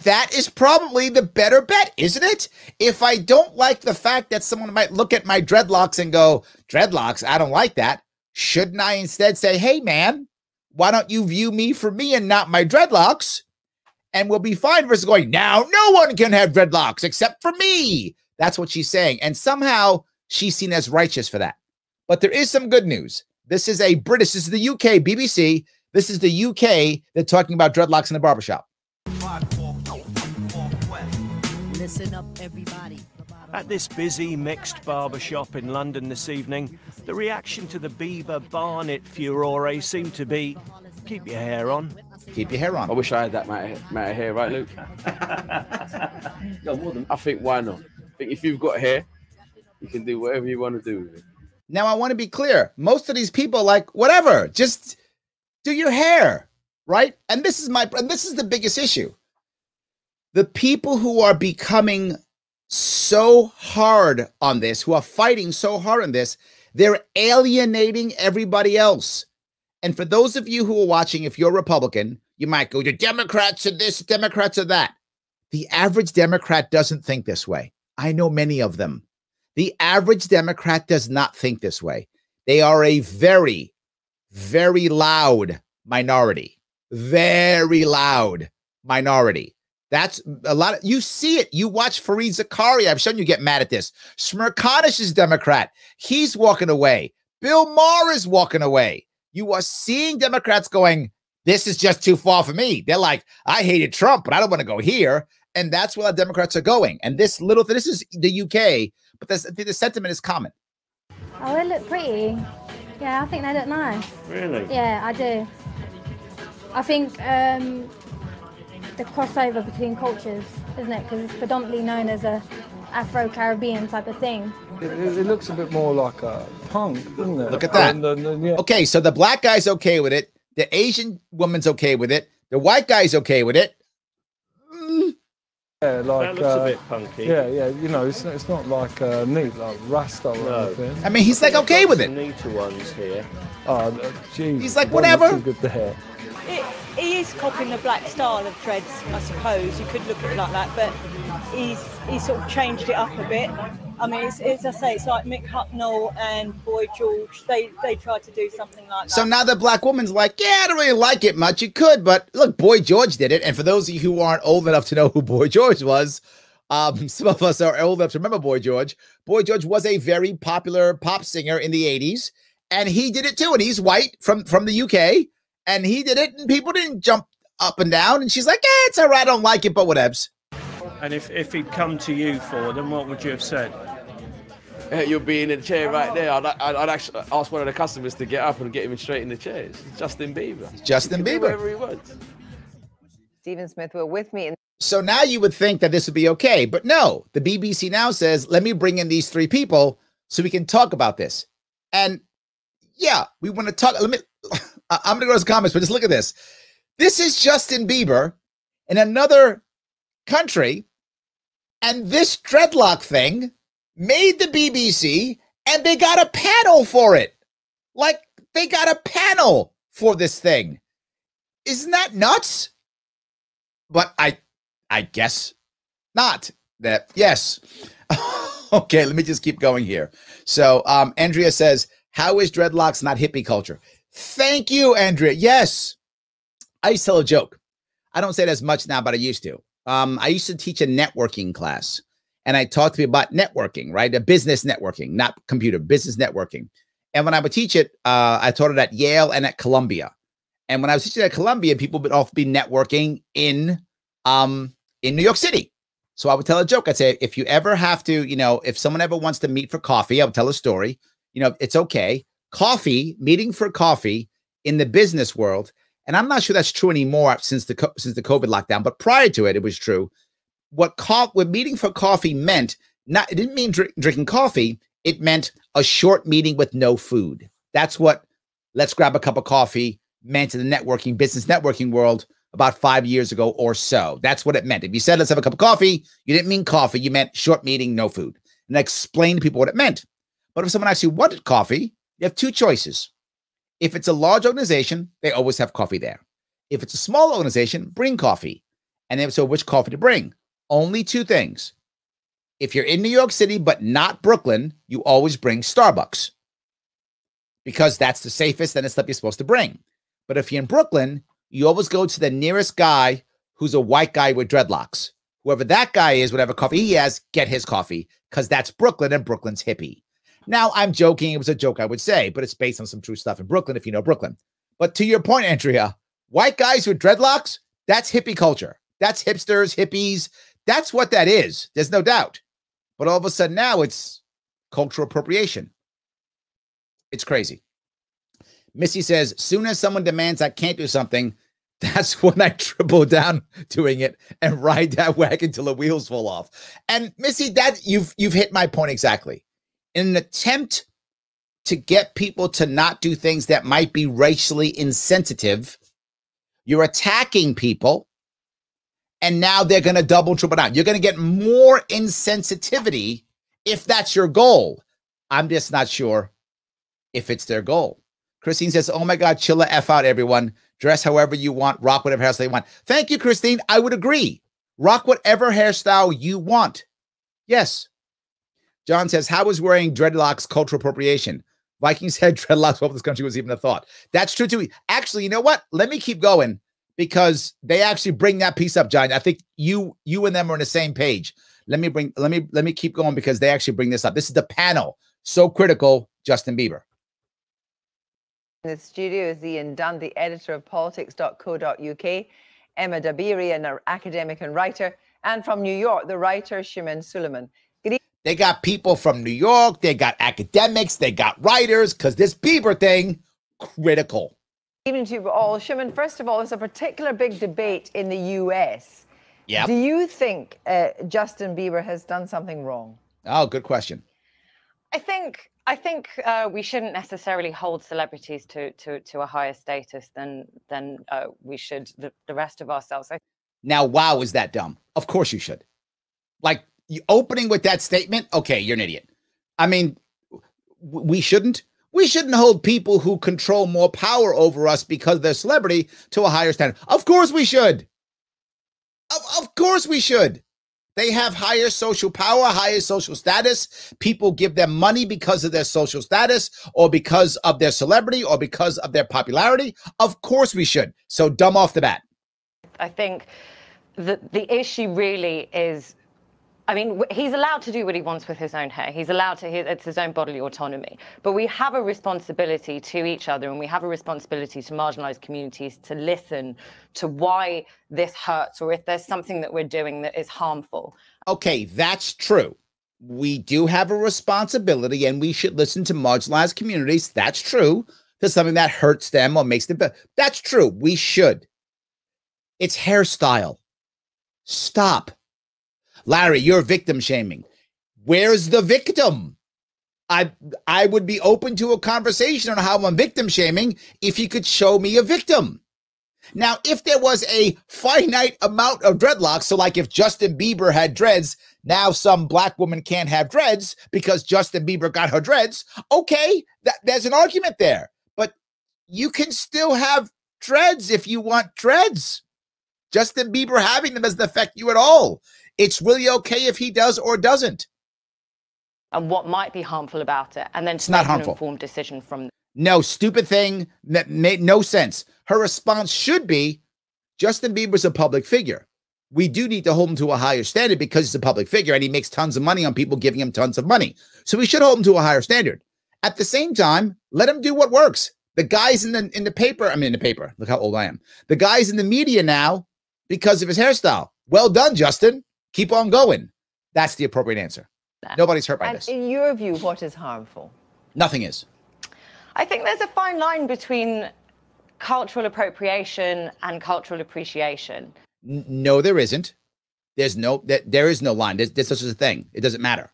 That is probably the better bet, isn't it? If I don't like the fact that someone might look at my dreadlocks and go, dreadlocks, I don't like that, shouldn't I instead say, hey, man, why don't you view me for me and not my dreadlocks? And we'll be fine versus going, now no one can have dreadlocks except for me. That's what she's saying. And somehow she's seen as righteous for that. But there is some good news. This is a British, this is the UK, BBC. This is the UK. They're talking about dreadlocks in the barbershop. Listen up, everybody. At this busy mixed barbershop in London this evening, the reaction to the Bieber Barnett furore seemed to be keep your hair on. Keep your hair on. I wish I had that amount of, amount of hair, right, Luke? I think why not? I think if you've got hair, you can do whatever you want to do with it. Now, I want to be clear. Most of these people, like, whatever, just do your hair, right? And this is my, and this is the biggest issue. The people who are becoming so hard on this, who are fighting so hard on this, they're alienating everybody else. And for those of you who are watching, if you're Republican, you might go, the Democrats are this, Democrats are that. The average Democrat doesn't think this way. I know many of them. The average Democrat does not think this way. They are a very, very loud minority. Very loud minority. That's a lot. Of, you see it. You watch Fareed Zakaria. I've shown you get mad at this. Smerconish is Democrat. He's walking away. Bill Maher is walking away. You are seeing Democrats going, this is just too far for me. They're like, I hated Trump, but I don't want to go here. And that's where the Democrats are going. And this little, thing, this is the UK, but this, the sentiment is common. Oh, they look pretty. Yeah, I think they look nice. Really? Yeah, I do. I think um, the crossover between cultures, isn't it? Because it's predominantly known as a Afro-Caribbean type of thing. It, it looks a bit more like a punk, doesn't it? Look at that. And, and, and, yeah. Okay, so the black guy's okay with it. The Asian woman's okay with it. The white guy's okay with it. Yeah, like That looks uh, a bit punky. Yeah, yeah. You know, it's, it's not like uh, neat like Rasta or No. anything. I mean, he's like okay with it. Neater ones here. Oh, uh, geez, He's like, don't whatever. Too good to hair. It, he is copying the black style of dreads, I suppose. You could look at it like that, but he's he's sort of changed it up a bit. I mean, it's, as I say, it's like Mick Hucknall and Boy George. They they tried to do something like that. So now the black woman's like, yeah, I don't really like it much. You could, but look, Boy George did it. And for those of you who aren't old enough to know who Boy George was, um, some of us are old enough to remember Boy George. Boy George was a very popular pop singer in the 80s, and he did it too. And he's white from from the UK, and he did it, and people didn't jump up and down. And she's like, yeah, it's all right, I don't like it, but whatevs. And if, if he'd come to you for them, what would you have said? you'll be in the chair right oh. there. I'd, I'd, I'd, actually ask one of the customers to get up and get him straight in the chair. It's Justin Bieber. Justin Bieber. whatever he wants. Stephen Smith were with me. In- so now you would think that this would be okay, but no. The BBC now says, "Let me bring in these three people so we can talk about this." And yeah, we want to talk. Let me. I'm going to go to the comments, but just look at this. This is Justin Bieber in another country, and this dreadlock thing made the BBC, and they got a panel for it. Like they got a panel for this thing. Isn't that nuts? But I, I guess not. That yes. okay, let me just keep going here. So, um, Andrea says, "How is dreadlocks not hippie culture?" Thank you, Andrea. Yes, I used to tell a joke. I don't say it as much now, but I used to. Um, I used to teach a networking class, and I talked to me about networking, right? A business networking, not computer, business networking. And when I would teach it, uh, I taught it at Yale and at Columbia. And when I was teaching at Columbia, people would often be networking in um, in New York City. So I would tell a joke. I'd say, if you ever have to, you know, if someone ever wants to meet for coffee, I would tell a story. You know, it's okay. Coffee, meeting for coffee in the business world and I'm not sure that's true anymore since the since the COVID lockdown, but prior to it, it was true. What co- what meeting for coffee meant not it didn't mean drink, drinking coffee. It meant a short meeting with no food. That's what let's grab a cup of coffee meant in the networking business networking world about five years ago or so. That's what it meant. If you said let's have a cup of coffee, you didn't mean coffee. You meant short meeting, no food. And I explained to people what it meant. But if someone actually wanted coffee, you have two choices. If it's a large organization, they always have coffee there. If it's a small organization, bring coffee. And then, so which coffee to bring? Only two things. If you're in New York City, but not Brooklyn, you always bring Starbucks because that's the safest and the stuff you're supposed to bring. But if you're in Brooklyn, you always go to the nearest guy who's a white guy with dreadlocks. Whoever that guy is, whatever coffee he has, get his coffee because that's Brooklyn and Brooklyn's hippie. Now, I'm joking. It was a joke, I would say, but it's based on some true stuff in Brooklyn, if you know Brooklyn. But to your point, Andrea, white guys with dreadlocks, that's hippie culture. That's hipsters, hippies. That's what that is. There's no doubt. But all of a sudden now it's cultural appropriation. It's crazy. Missy says, soon as someone demands I can't do something, that's when I triple down doing it and ride that wagon till the wheels fall off. And Missy, that you've you've hit my point exactly in an attempt to get people to not do things that might be racially insensitive, you're attacking people. And now they're going to double, triple down. You're going to get more insensitivity if that's your goal. I'm just not sure if it's their goal. Christine says, Oh my God, chill the F out, everyone. Dress however you want, rock whatever hairstyle you want. Thank you, Christine. I would agree. Rock whatever hairstyle you want. Yes, John says, How is wearing dreadlocks cultural appropriation? Vikings said dreadlocks while this country was even a thought. That's true too. Actually, you know what? Let me keep going because they actually bring that piece up, John. I think you you and them are on the same page. Let me bring let me let me keep going because they actually bring this up. This is the panel. So critical, Justin Bieber. In the studio is Ian Dunt, the editor of politics.co.uk, Emma Dabiri, an academic and writer, and from New York, the writer Shimon Suleiman. They got people from New York, they got academics, they got writers, because this Bieber thing, critical. Evening to you all. Shimon, first of all, there's a particular big debate in the US. Yeah. Do you think uh, Justin Bieber has done something wrong? Oh, good question. I think I think uh, we shouldn't necessarily hold celebrities to to to a higher status than than uh, we should the, the rest of ourselves. I- now, wow, is that dumb? Of course you should. Like opening with that statement, okay, you're an idiot. I mean, we shouldn't. We shouldn't hold people who control more power over us because they're celebrity to a higher standard. Of course we should. Of, of course we should. They have higher social power, higher social status. People give them money because of their social status or because of their celebrity or because of their popularity. Of course we should. So dumb off the bat. I think the the issue really is I mean, he's allowed to do what he wants with his own hair. He's allowed to, it's his own bodily autonomy. But we have a responsibility to each other and we have a responsibility to marginalized communities to listen to why this hurts or if there's something that we're doing that is harmful. Okay, that's true. we do have a responsibility and we should listen to marginalized communities. That's true. To something that hurts them or makes them better. That's true. We should. It's hairstyle. Stop. Larry, you're victim shaming. Where's the victim? I I would be open to a conversation on how I'm victim shaming if you could show me a victim. Now, if there was a finite amount of dreadlocks, so like if Justin Bieber had dreads, now some black woman can't have dreads because Justin Bieber got her dreads. Okay, there's an argument there. But you can still have dreads if you want dreads. Justin Bieber having them doesn't affect you at all. It's really okay if he does or doesn't. And what might be harmful about it, and then it's not harmful. An informed decision from. No stupid thing that made no sense. Her response should be, Justin Bieber's a public figure. We do need to hold him to a higher standard because he's a public figure and he makes tons of money on people giving him tons of money. So we should hold him to a higher standard. At the same time, let him do what works. The guys in the in the paper, I mean in the paper. Look how old I am. The guys in the media now because of his hairstyle. Well done, Justin. Keep on going. That's the appropriate answer. Nobody's hurt by and this. In your view, what is harmful? Nothing is. I think there's a fine line between cultural appropriation and cultural appreciation. N- no, there isn't. There's no that there is no line. There's, there's such a thing. It doesn't matter.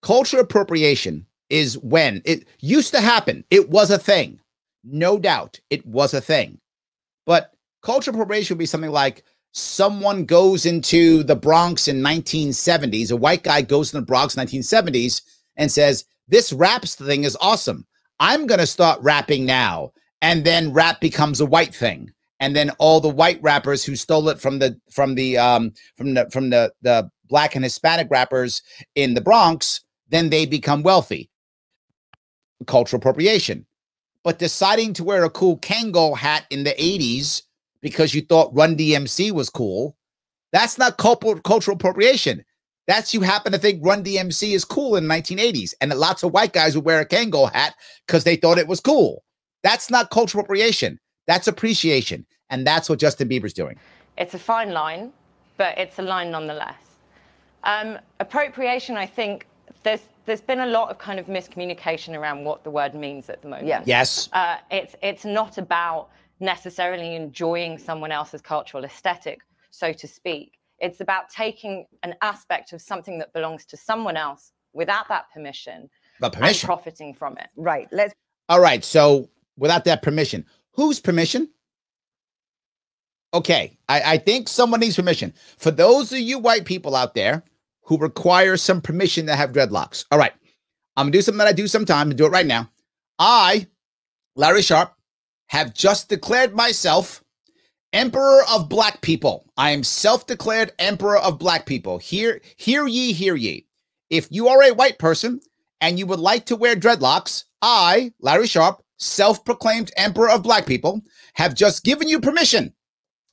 Cultural appropriation is when it used to happen. It was a thing. No doubt it was a thing. But cultural appropriation would be something like someone goes into the Bronx in 1970s, a white guy goes in the Bronx 1970s and says, "This raps thing is awesome. I'm going to start rapping now." And then rap becomes a white thing. And then all the white rappers who stole it from the from the um from the from the the black and Hispanic rappers in the Bronx, then they become wealthy. Cultural appropriation. But deciding to wear a cool Kangol hat in the 80s because you thought Run DMC was cool. That's not cultural cultural appropriation. That's you happen to think Run DMC is cool in the 1980s, and lots of white guys would wear a Kangol hat because they thought it was cool. That's not cultural appropriation. That's appreciation, and that's what Justin Bieber's doing. It's a fine line, but it's a line nonetheless. Um, appropriation, I think there's there's been a lot of kind of miscommunication around what the word means at the moment. Yes. Yes. Uh, it's it's not about necessarily enjoying someone else's cultural aesthetic, so to speak. It's about taking an aspect of something that belongs to someone else without that permission, but permission. and profiting from it. Right. Let's. All right. So without that permission, whose permission? Okay. I, I think someone needs permission. For those of you white people out there who require some permission to have dreadlocks. All right. I'm gonna do something that I do sometimes and do it right now. I, Larry Sharpe, have just declared myself Emperor of Black People. I am self-declared Emperor of Black People. Hear, hear ye, hear ye. If you are a white person and you would like to wear dreadlocks, I, Larry Sharpe, self-proclaimed Emperor of Black People, have just given you permission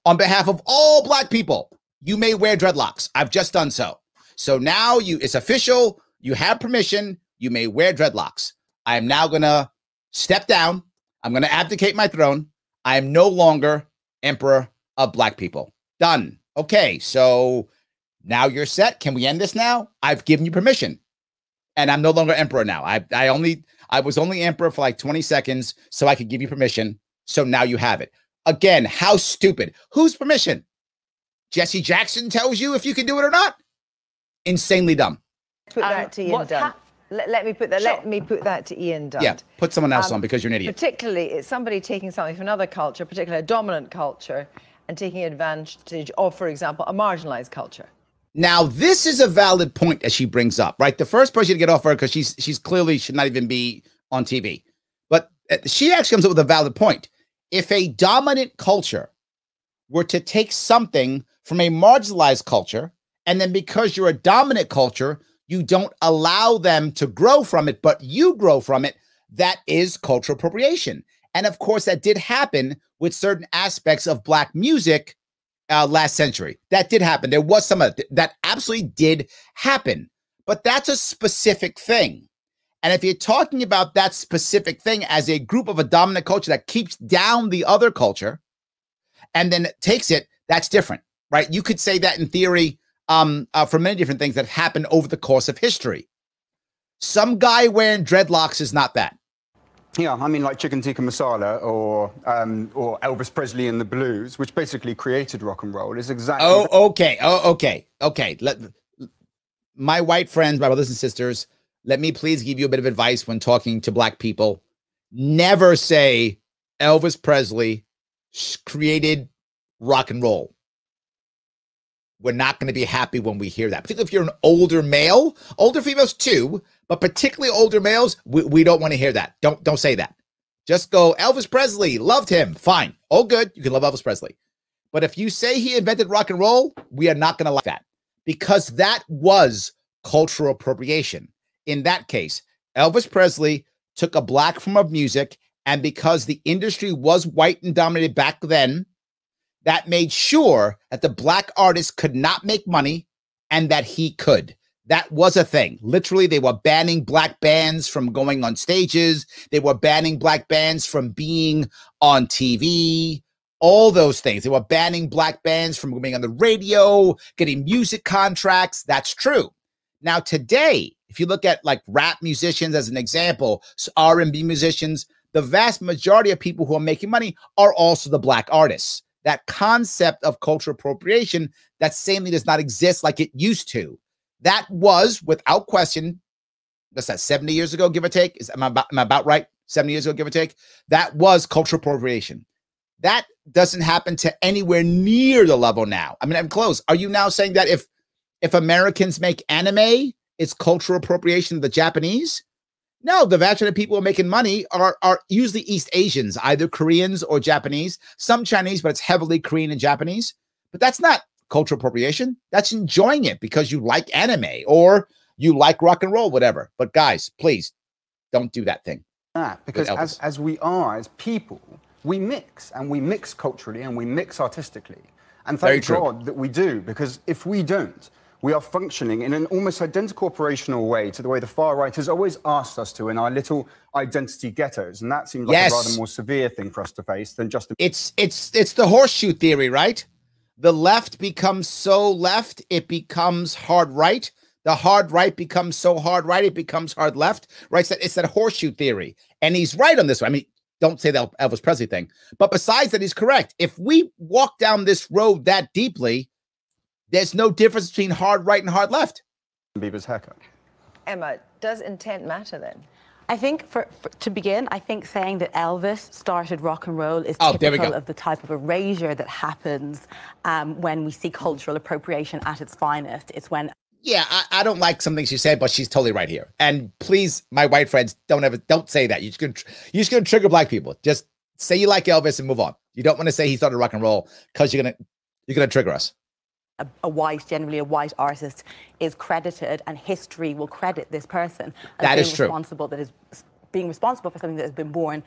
on behalf of all black people. You may wear dreadlocks. I've just done so. So now you it's official. You have permission. You may wear dreadlocks. I am now gonna step down. I'm gonna abdicate my throne. I am no longer emperor of black people. Done. Okay, so now you're set. Can we end this now? I've given you permission. And I'm no longer emperor now. I I only I was only emperor for like 20 seconds so I could give you permission. So now you have it. Again, how stupid. Whose permission? Jesse Jackson tells you if you can do it or not. Insanely dumb. Put that um, to Ian Dunt. Let, let me put that. Let me put that to Ian Dunt. Yeah, put someone else Um, on because you're an idiot. Particularly, it's somebody taking something from another culture, particularly a dominant culture, and taking advantage of, for example, a marginalized culture. Now, this is a valid point that she brings up, right? The first person to get off her because she's she's clearly should not even be on TV. But uh, she actually comes up with a valid point. If a dominant culture were to take something from a marginalized culture, and then because you're a dominant culture, you don't allow them to grow from it, but you grow from it, that is cultural appropriation. And of course, that did happen with certain aspects of Black music uh, last century. That did happen. There was some of th- that absolutely did happen, but that's a specific thing. And if you're talking about that specific thing as a group of a dominant culture that keeps down the other culture and then takes it, that's different, right? You could say that in theory um, uh, for many different things that happened over the course of history. Some guy wearing dreadlocks is not that. Yeah, I mean, like Chicken Tikka Masala or um, or Elvis Presley and the Blues, which basically created rock and roll, is exactly. Oh, okay. Oh, okay. Okay. Let my white friends, my brothers and sisters, let me please give you a bit of advice when talking to black people. Never say Elvis Presley created rock and roll. We're not going to be happy when we hear that, particularly if you're an older male, older females too, but particularly older males. We, we don't want to hear that. Don't don't say that. Just go Elvis Presley, loved him. Fine, all good. You can love Elvis Presley. But if you say he invented rock and roll, we are not going to like that because that was cultural appropriation. In that case, Elvis Presley took a black form of music, and because the industry was white and dominated back then, that made sure that the black artist could not make money and that he could. That was a thing. Literally, they were banning black bands from going on stages. They were banning black bands from being on TV, all those things. They were banning black bands from being on the radio, getting music contracts. That's true. Now, today, if you look at like rap musicians as an example, R&B musicians, the vast majority of people who are making money are also the black artists that concept of cultural appropriation that samely does not exist like it used to. That was, without question, what's that, 70 years ago, give or take? Is am I about, am I about right? 70 years ago, give or take? That was cultural appropriation. That doesn't happen to anywhere near the level now. I mean, I'm close. Are you now saying that if if Americans make anime, it's cultural appropriation of the Japanese? No, the vast majority of people making money are, are usually East Asians, either Koreans or Japanese, some Chinese, but it's heavily Korean and Japanese. But that's not cultural appropriation. That's enjoying it because you like anime or you like rock and roll, whatever. But guys, please don't do that thing. That because as, as we are, as people, we mix and we mix culturally and we mix artistically. And thank God that we do, because if we don't, we are functioning in an almost identical operational way to the way the far right has always asked us to in our little identity ghettos. And that seems like yes. a rather more severe thing for us to face than just. A- it's it's it's the horseshoe theory, right? The left becomes so left, it becomes hard right. The hard right becomes so hard right, it becomes hard left. Right? It's that, it's that horseshoe theory, and he's right on this one. I mean, don't say the Elvis Presley thing, but besides that, he's correct. If we walk down this road that deeply, there's no difference between hard right and hard left. Bieber's haircut. Emma, does intent matter then? I think for, for, to begin, I think saying that Elvis started rock and roll is oh, typical of the type of erasure that happens um, when we see cultural appropriation at its finest. It's when yeah, I, I, don't like some things she said, but she's totally right here. And please, my white friends, don't ever don't say that. You're just gonna you're just gonna trigger black people. Just say you like Elvis and move on. You don't want to say he started rock and roll because you're gonna you're gonna trigger us a, a, white, generally a white artist, is credited, and history will credit this person as that being is true. responsible. That is being responsible for something that has been born.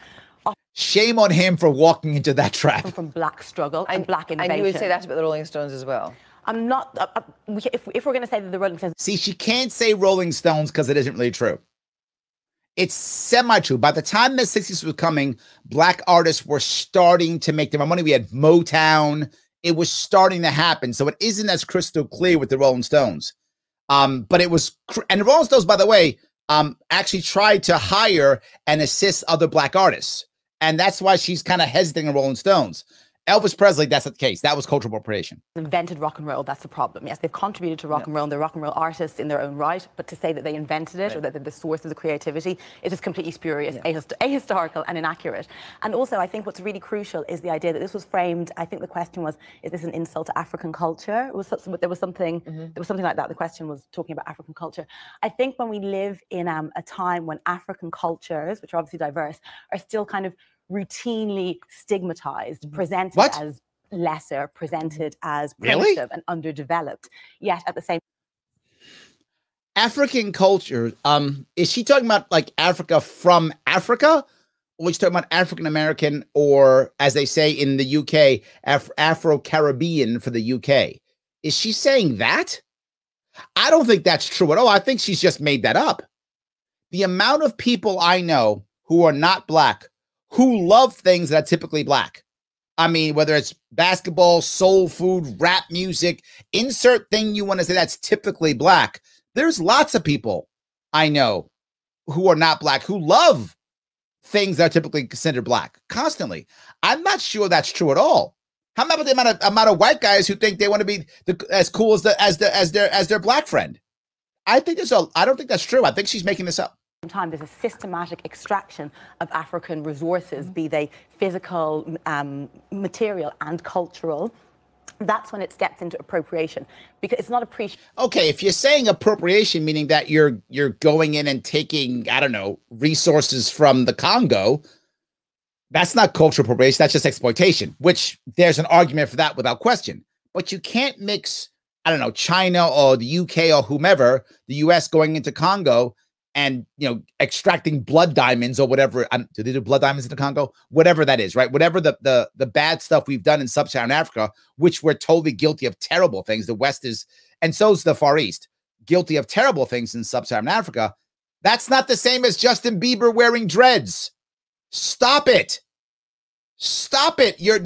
Shame on him for walking into that trap. From black struggle and, and black innovation. And you would say that about the Rolling Stones as well. I'm not. Uh, uh if, if we're going to say that the Rolling Stones. See, she can't say Rolling Stones because it isn't really true. It's semi true. By the time the 60s was coming, black artists were starting to make their money. We had Motown, it was starting to happen. So it isn't as crystal clear with the Rolling Stones. Um, but it was, and the Rolling Stones, by the way, um, actually tried to hire and assist other black artists. And that's why she's kind of hesitating Rolling Stones. Elvis Presley, that's not the case. That was cultural appropriation. Invented rock and roll, that's the problem. Yes, they've contributed to rock yeah. and roll and they're rock and roll artists in their own right, but to say that they invented it right. or that they're the source of the creativity is just completely spurious, yeah. ahistorical and inaccurate. And also, I think what's really crucial is the idea that this was framed, I think the question was, is this an insult to African culture? It was, there was something mm-hmm. there was something like that. The question was talking about African culture. I think when we live in um, a time when African cultures, which are obviously diverse, are still kind of routinely stigmatized, mm-hmm. presented what? as lesser, presented as primitive really? and underdeveloped. Yet at the same African culture, um, is she talking about like Africa from Africa? Or is she talking about African American, or as they say in the UK, Af- Afro Caribbean for the UK? Is she saying that? I don't think that's true at all. I think she's just made that up. The amount of people I know who are not black who love things that are typically black. I mean, whether it's basketball, soul food, rap music, insert thing you want to say that's typically black. There's lots of people I know who are not black who love things that are typically considered black constantly. I'm not sure that's true at all. How about the amount of amount of white guys who think they want to be the, as cool as the as the as their as their black friend? I think there's a. I don't think that's true. I think she's making this up time there's a systematic extraction of African resources, be they physical, um, material, and cultural. That's when it steps into appropriation because it's not appreciation. Okay, if you're saying appropriation, meaning that you're you're going in and taking, I don't know, resources from the Congo, that's not cultural appropriation. That's just exploitation. Which there's an argument for that without question. But you can't mix, I don't know, China or the UK or whomever, the US going into Congo and you know extracting blood diamonds or whatever um, do they do blood diamonds in the congo? Whatever that is right? Whatever the the the bad stuff we've done in sub-saharan africa which we're totally guilty of terrible things. The west is and so is the far east guilty of terrible things in sub-saharan africa. That's not the same as justin bieber wearing dreads. Stop it. Stop it. You're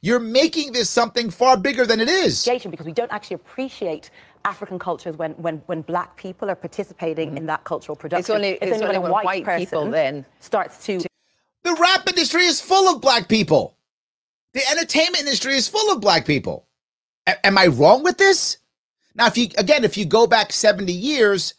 you're making this something far bigger than it is. Because we don't actually appreciate African cultures when when when black people are participating mm-hmm. in that cultural production. It's only it's, it's only, only when white, white people then starts to. The rap industry is full of black people. The entertainment industry is full of black people. A- am I wrong with this? Now, if you again, if you go back seventy years,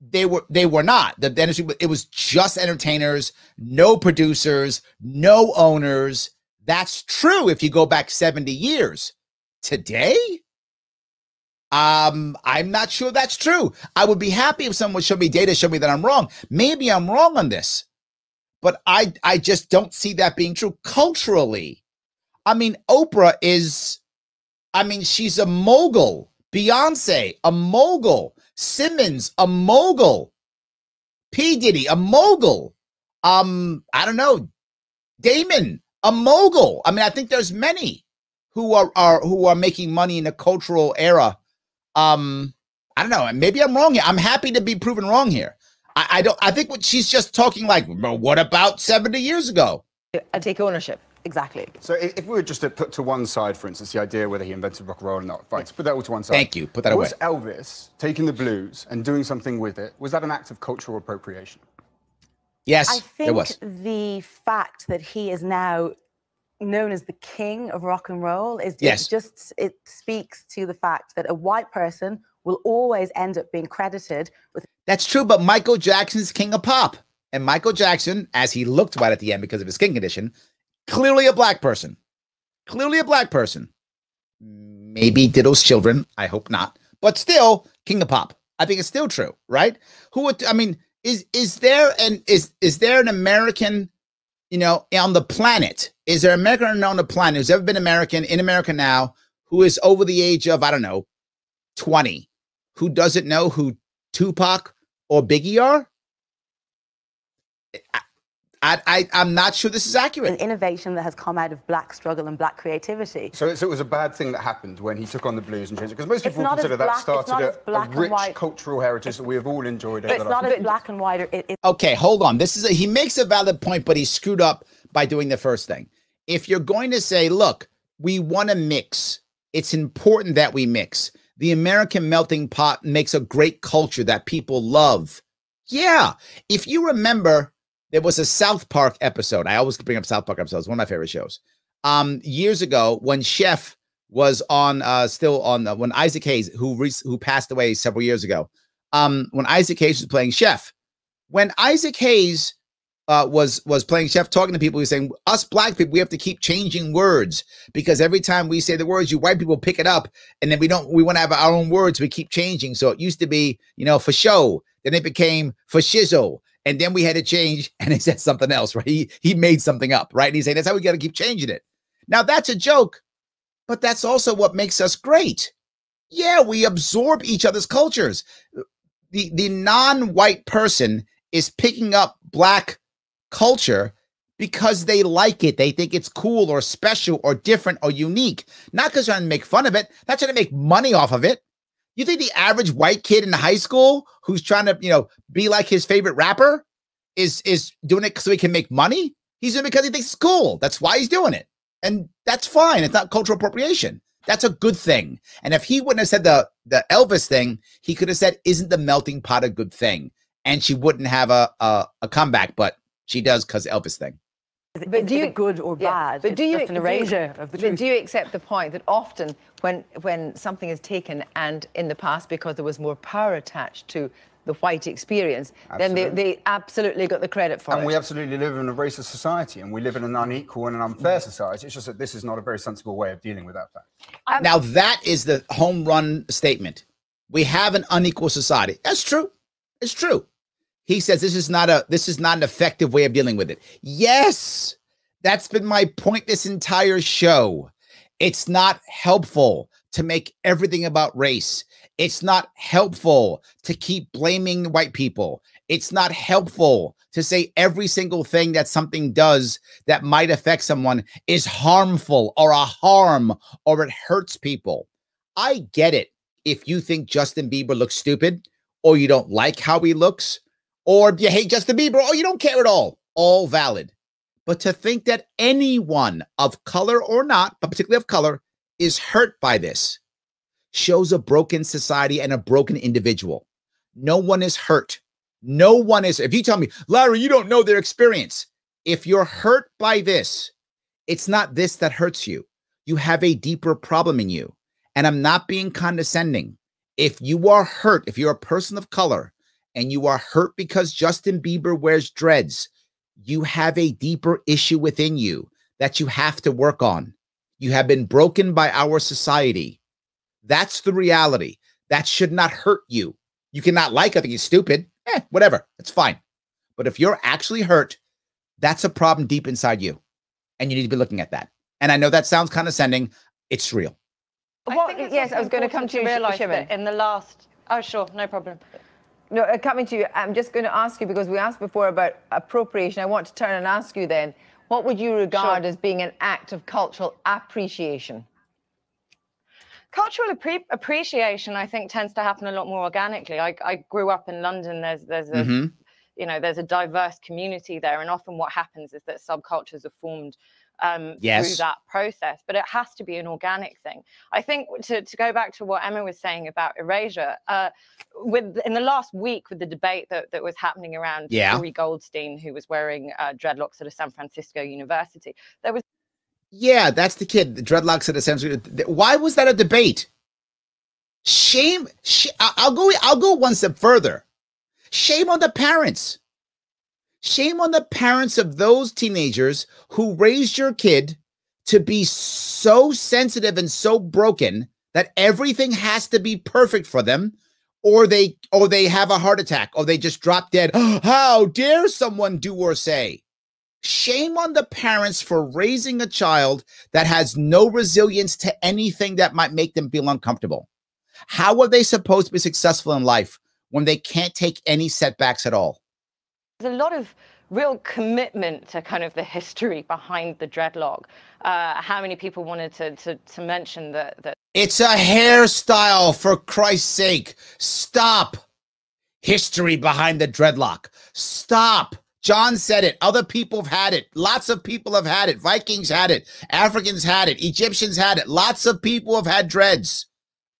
they were they were not the industry. It was just entertainers, no producers, no owners. That's true. If you go back seventy years, today um, I'm not sure that's true. I would be happy if someone would show me data, show me that I'm wrong. Maybe I'm wrong on this, but I I just don't see that being true culturally. I mean, Oprah is, I mean, she's a mogul. Beyonce, a mogul. Simmons, a mogul. P Diddy, a mogul. Um, I don't know. Damon, a mogul. I mean, I think there's many who are, are who are making money in a cultural era um, I don't know. Maybe I'm wrong here. I'm happy to be proven wrong here. I, I don't. I think what she's just talking like, well, what about 70 years ago? I take ownership. Exactly. So if we were just to put to one side, for instance, the idea whether he invented rock and roll or not, fine, put that all to one side. Thank you. Put that was away. Was Elvis taking the blues and doing something with it? Was that an act of cultural appropriation? Yes, I think it was. the fact that he is now known as the king of rock and roll is yes. just it speaks to the fact that a white person will always end up being credited with That's true, but Michael Jackson's king of pop. And Michael Jackson, as he looked white at the end because of his skin condition, clearly a black person. Clearly a black person. Maybe Diddle's children. I hope not. But still, king of pop. I think it's still true, right? Who would I mean, is is there an is is there an American you know, on the planet, is there American on the planet who's ever been American in America now who is over the age of, I don't know, 20, who doesn't know who Tupac or Biggie are? I, I, I, am not sure this is accurate. An innovation that has come out of black struggle and black creativity. So, so it was a bad thing that happened when he took on the blues and changed it? Because most people consider that black, started a, a, rich cultural heritage that we have all enjoyed. It's not as black and white. It, it, okay, hold on. This is a, he makes a valid point, but he screwed up by doing the first thing. If you're going to say, look, we want to mix, it's important that we mix. The American melting pot makes a great culture that people love. Yeah. If you remember there was a South Park episode. I always bring up South Park episodes. One of my favorite shows. Um, years ago, when Chef was on, uh, still on, uh, when Isaac Hayes, who re- who passed away several years ago, um, when Isaac Hayes was playing Chef, when Isaac Hayes uh, was was playing chef, talking to people, He's saying, "Us black people, we have to keep changing words because every time we say the words, you white people pick it up, and then we don't. We want to have our own words. We keep changing. So it used to be, you know, for show. Then it became for shizzle and then we had to change and he said something else right he he made something up right and he's saying that's how we got to keep changing it now that's a joke but that's also what makes us great yeah we absorb each other's cultures the the non-white person is picking up black culture because they like it they think it's cool or special or different or unique not because they're trying to make fun of it not trying to make money off of it you think the average white kid in high school who's trying to, you know, be like his favorite rapper is is doing it so he can make money? He's doing it because he thinks it's cool. That's why he's doing it. And that's fine. It's not cultural appropriation. That's a good thing. And if he wouldn't have said the the Elvis thing, he could have said, "Isn't the melting pot a good thing?" And she wouldn't have a a, a comeback, but she does because Elvis thing. But do you good or yeah, bad? But do you just an do erasure of the but. Do you accept the point that often when when something is taken and in the past because there was more power attached to the white experience, then they, Absolutely. they absolutely got the credit for And it. And we absolutely live in a racist society and we live in an unequal and an unfair mm. society. It's just that this is not a very sensible way of dealing with that fact. now that is the home run statement. We have an unequal society. That's true. It's true. He says this is not a this is not an effective way of dealing with it. Yes. That's been my point this entire show. It's not helpful to make everything about race. It's not helpful to keep blaming white people. It's not helpful to say every single thing that something does that might affect someone is harmful or a harm or it hurts people. I get it if you think Justin Bieber looks stupid or you don't like how he looks or you hate Justin Bieber or you don't care at all. All valid. But to think that anyone of color or not, but particularly of color, is hurt by this shows a broken society and a broken individual. No one is hurt. No one is. If you tell me, Larry, you don't know their experience. If you're hurt by this, it's not this that hurts you. You have a deeper problem in you. And I'm not being condescending. If you are hurt, if you're a person of color and you are hurt because Justin Bieber wears dreads, you have a deeper issue within you that you have to work on. You have been broken by our society. That's the reality. That should not hurt you. You cannot like, I think he's stupid. Eh, whatever. It's fine. But if you're actually hurt, that's a problem deep inside you. And you need to be looking at that. And I know that sounds condescending. It's real. Well, yes, I was going to come to you, realise Shimon. that in the last. Oh, sure, no problem. No, uh, coming to you, I'm just going to ask you because we asked before about appropriation. I want to turn and ask you then, what would you regard as being an act of cultural appreciation? Cultural appre- appreciation, I think, tends to happen a lot more organically. I, I grew up in London. There's there's a Mhm. you know there's a diverse community there, and often what happens is that subcultures are formed um, through that process. But it has to be an organic thing. I think to, to go back to what Emma was saying about erasure, uh, with in the last week with the debate that, that was happening around Yeah. Corey Goldstein, who was wearing uh, dreadlocks at a San Francisco university, there was Yeah, that's the kid. The dreadlocks at a San Francisco. Why was that a debate? Shame. sh- I'll go. I'll go one step further. Shame on the parents. Shame on the parents of those teenagers who raised your kid to be so sensitive and so broken that everything has to be perfect for them, or they or they have a heart attack, or they just drop dead. How dare someone do or say? Shame on the parents for raising a child that has no resilience to anything that might make them feel uncomfortable. How are they supposed to be successful in life when they can't take any setbacks at all? There's a lot of real commitment to kind of the history behind the dreadlock. Uh, how many people wanted to to, to mention that that It's a hairstyle, for Christ's sake. Stop. History behind the dreadlock. Stop. John said it. Other people have had it. Lots of people have had it. Vikings had it. Africans had it. Egyptians had it. Lots of people have had dreads.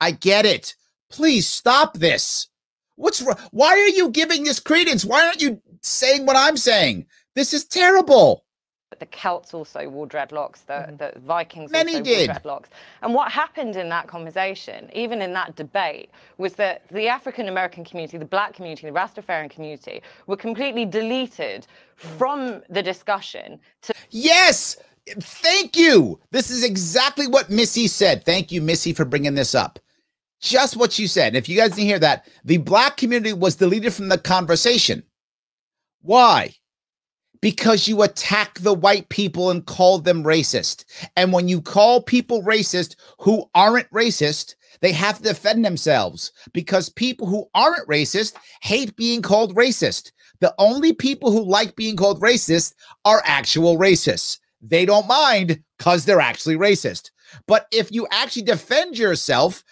I get it. Please stop this. What's? Why are you giving this credence? Why aren't you saying what I'm saying? This is terrible. But the Celts also wore dreadlocks, the, mm-hmm. the Vikings Many also did. wore dreadlocks. And what happened in that conversation, even in that debate, was that the African American community, the black community, the Rastafarian community were completely deleted mm. from the discussion to Yes. Thank you. This is exactly what Missy said. Thank you, Missy, for bringing this up. Just what you said. If you guys didn't hear that, the black community was deleted from the conversation. Why? Because you attack the white people and call them racist. And when you call people racist who aren't racist, they have to defend themselves because people who aren't racist hate being called racist. The only people who like being called racist are actual racists. They don't mind because they're actually racist. But if you actually defend yourself,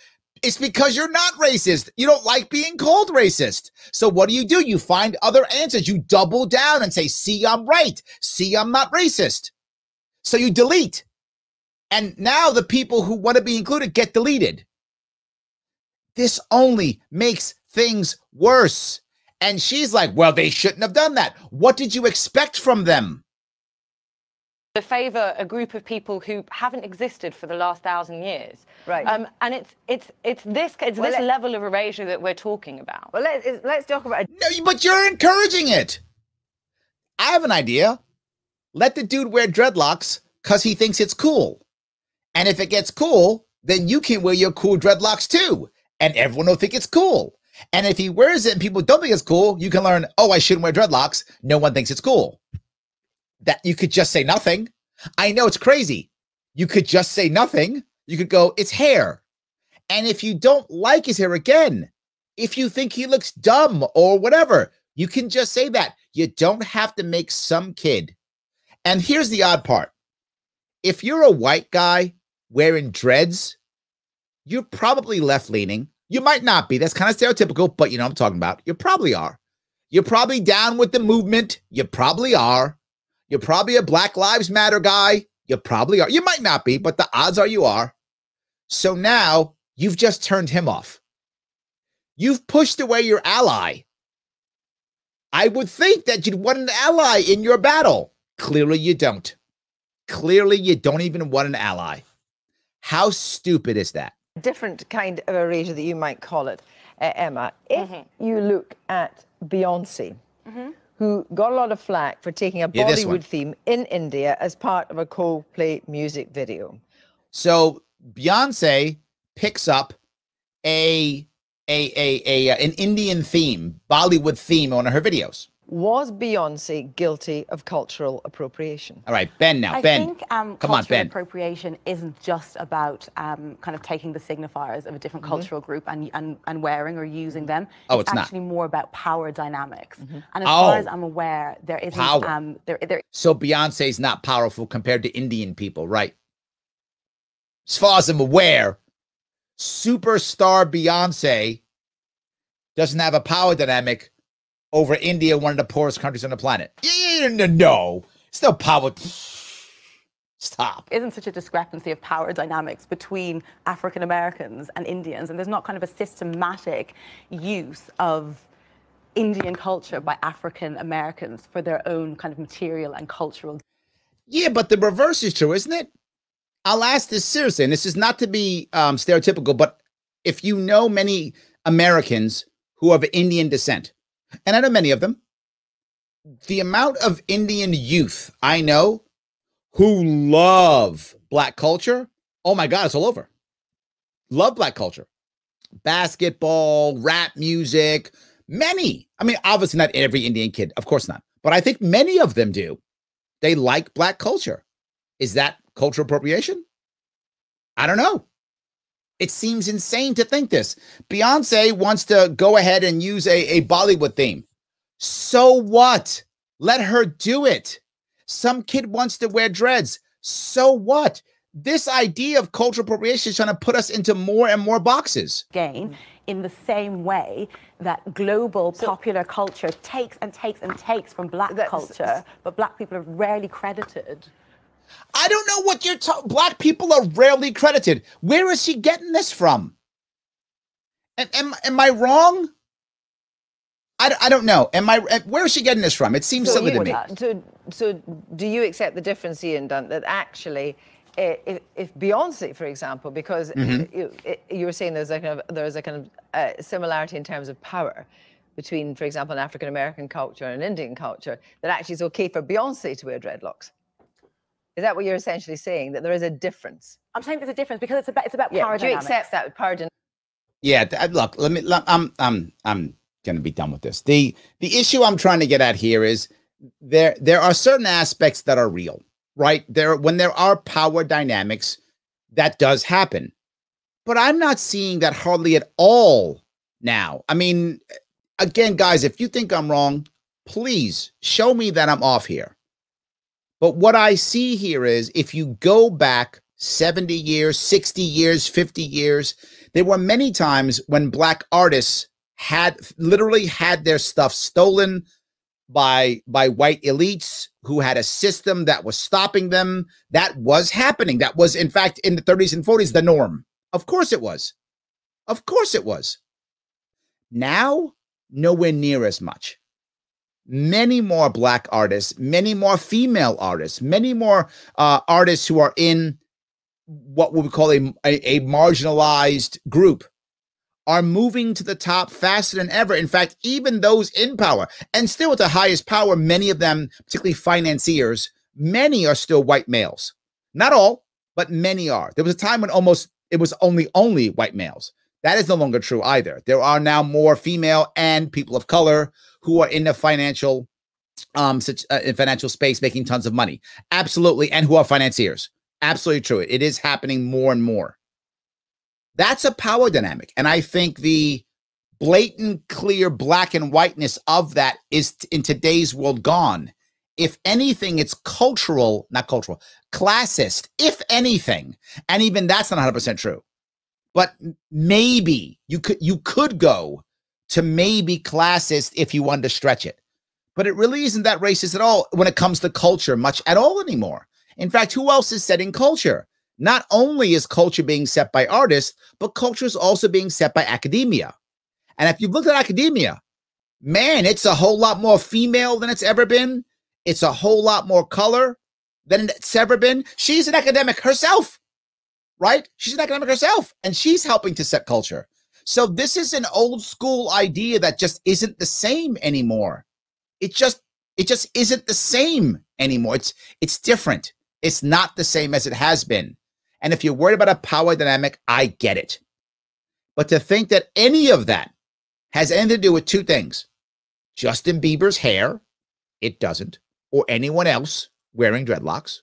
it's because you're not racist. You don't like being called racist. So what do you do? You find other answers. You double down and say, see, I'm right. See, I'm not racist. So you delete. And now the people who want to be included get deleted. This only makes things worse. And she's like, well, they shouldn't have done that. What did you expect from them? To favour a group of people who haven't existed for the last thousand years, right? Um, and it's it's it's this it's Well, this let- level of erasure that we're talking about. Well, let's let's talk about. No, but you're encouraging it. I have an idea. Let the dude wear dreadlocks because he thinks it's cool. And if it gets cool, then you can wear your cool dreadlocks too. And everyone will think it's cool. And if he wears it and people don't think it's cool, you can learn, oh, I shouldn't wear dreadlocks. No one thinks it's cool. That you could just say nothing. I know it's crazy. You could just say nothing. You could go, it's hair. And if you don't like his hair again, if you think he looks dumb or whatever, you can just say that. You don't have to make some kid. And here's the odd part if you're a white guy wearing dreads, you're probably left leaning. You might not be. That's kind of stereotypical, but you know I'm talking about. You probably are. You're probably down with the movement. You probably are. You're probably a Black Lives Matter guy. You probably are. You might not be, but the odds are you are. So now you've just turned him off. You've pushed away your ally. I would think that you'd want an ally in your battle. Clearly, you don't. Clearly, you don't even want an ally. How stupid is that? different kind of erasure that you might call it, uh, Emma. If you look at Beyonce, who got a lot of flack for taking a Yeah. Bollywood theme in India as part of a Coldplay music video. So Beyonce picks up a a a, a an Indian theme, Bollywood theme on her videos. Was Beyonce guilty of cultural appropriation? All right, Ben. Now, I Ben, think um, come on, cultural Ben. appropriation isn't just about um, kind of taking the signifiers of a different Mhm. cultural group and, and and wearing or using them. Oh, it's not. actually more about power dynamics. And as Oh. far as I'm aware, there isn't Power. um, there there So Beyonce's not powerful compared to Indian people, right? As far as I'm aware, superstar Beyonce doesn't have a power dynamic over India, one of the poorest countries on the planet. Yeah, no, no power. Stop. isn't such a discrepancy of power dynamics between African Americans and Indians, and there's not kind of a systematic use of Indian culture by African Americans for their own kind of material and cultural Yeah, but the reverse is true, isn't it? I'll ask this seriously, and this is not to be um, stereotypical, but if you know many Americans who are of Indian descent, and I know many of them, the amount of Indian youth I know who love black culture, oh my God, it's all over. Love black culture. Basketball, rap music, many. I mean, obviously not every Indian kid, of course not, but I think many of them do. They like black culture. Is that cultural appropriation? I don't know. It seems insane to think this. Beyonce wants to go ahead and use a, a Bollywood theme. So what? Let her do it. Some kid wants to wear dreads. So what? This idea of cultural appropriation is trying to put us into more and more boxes. gain in the same way that global popular culture takes and takes and takes from black culture, but black people are rarely credited. I don't know what you're talking. Black people are rarely credited. Where is she getting this from? Am, am, am I wrong? I, I don't know. Am I? uh, Where is she getting this from? It seems silly you, to me. So, so do you accept the difference, Ian Dunt, that actually, eh, if, if Beyonce, for example, because Mhm. you, eh, you were saying there's a kind of there's a kind of uh, similarity in terms of power between, for example, an African American culture and an Indian culture, that actually it's okay for Beyonce to wear dreadlocks. Is that what you're essentially saying? That there is a difference? I'm saying there's a difference because it's about it's about Yeah, power do you accept that power dynamics? Yeah, uh, look, let me. let- I'm I'm I'm gonna be done with this. the The issue I'm trying to get at here is there there are certain aspects that are real, right? There when there are power dynamics, that does happen, but I'm not seeing that hardly at all now. I mean, again, guys, if you think I'm wrong, please show me that I'm off here. But what I see here is if you go back 70 years, 60 years, 50 years, there were many times when black artists had literally had their stuff stolen, by by white elites who had a system that was stopping them. That was happening. That was, in fact, in the 30s and 40s, the norm. Of course it was. Of course it was. Now, nowhere near as much. Many more black artists, many more female artists, many more uh, artists who are in what we would call a, a, a marginalized group are moving to the top faster than ever. In fact, even those in power, and still at the highest power, many of them, particularly financiers, many are still white males. Not all, but many are. There was a time when almost it was only only white males. That is no longer true either. There are now more female and people of color who are in the financial um such uh, in financial space making tons of money. Absolutely, and who are financiers. Absolutely true. It is happening more and more. That's a power dynamic. And I think the blatant, clear black and whiteness of that is in today's world gone. If anything, it's cultural, not cultural, classist, if anything. And even that's not 100% true. But maybe you could you could go to maybe classist if you wanted to stretch it. But it really isn't that racist at all when it comes to culture much at all anymore. In fact, who else is setting culture? Not only is culture being set by artists, but culture is also being set by academia. And if you've looked at academia, man, it's a whole lot more female than it's ever been. It's a whole lot more color than it's ever been. She's an academic herself, right? She's an academic herself, and she's helping to set culture. So this is an old school idea that just isn't the same anymore. It just it just isn't the same anymore. It's it's different. It's not the same as it has been. And if you're worried about a power dynamic, I get it. But to think that any of that has anything to do with two things Justin Bieber's hair, it doesn't, or anyone else wearing dreadlocks,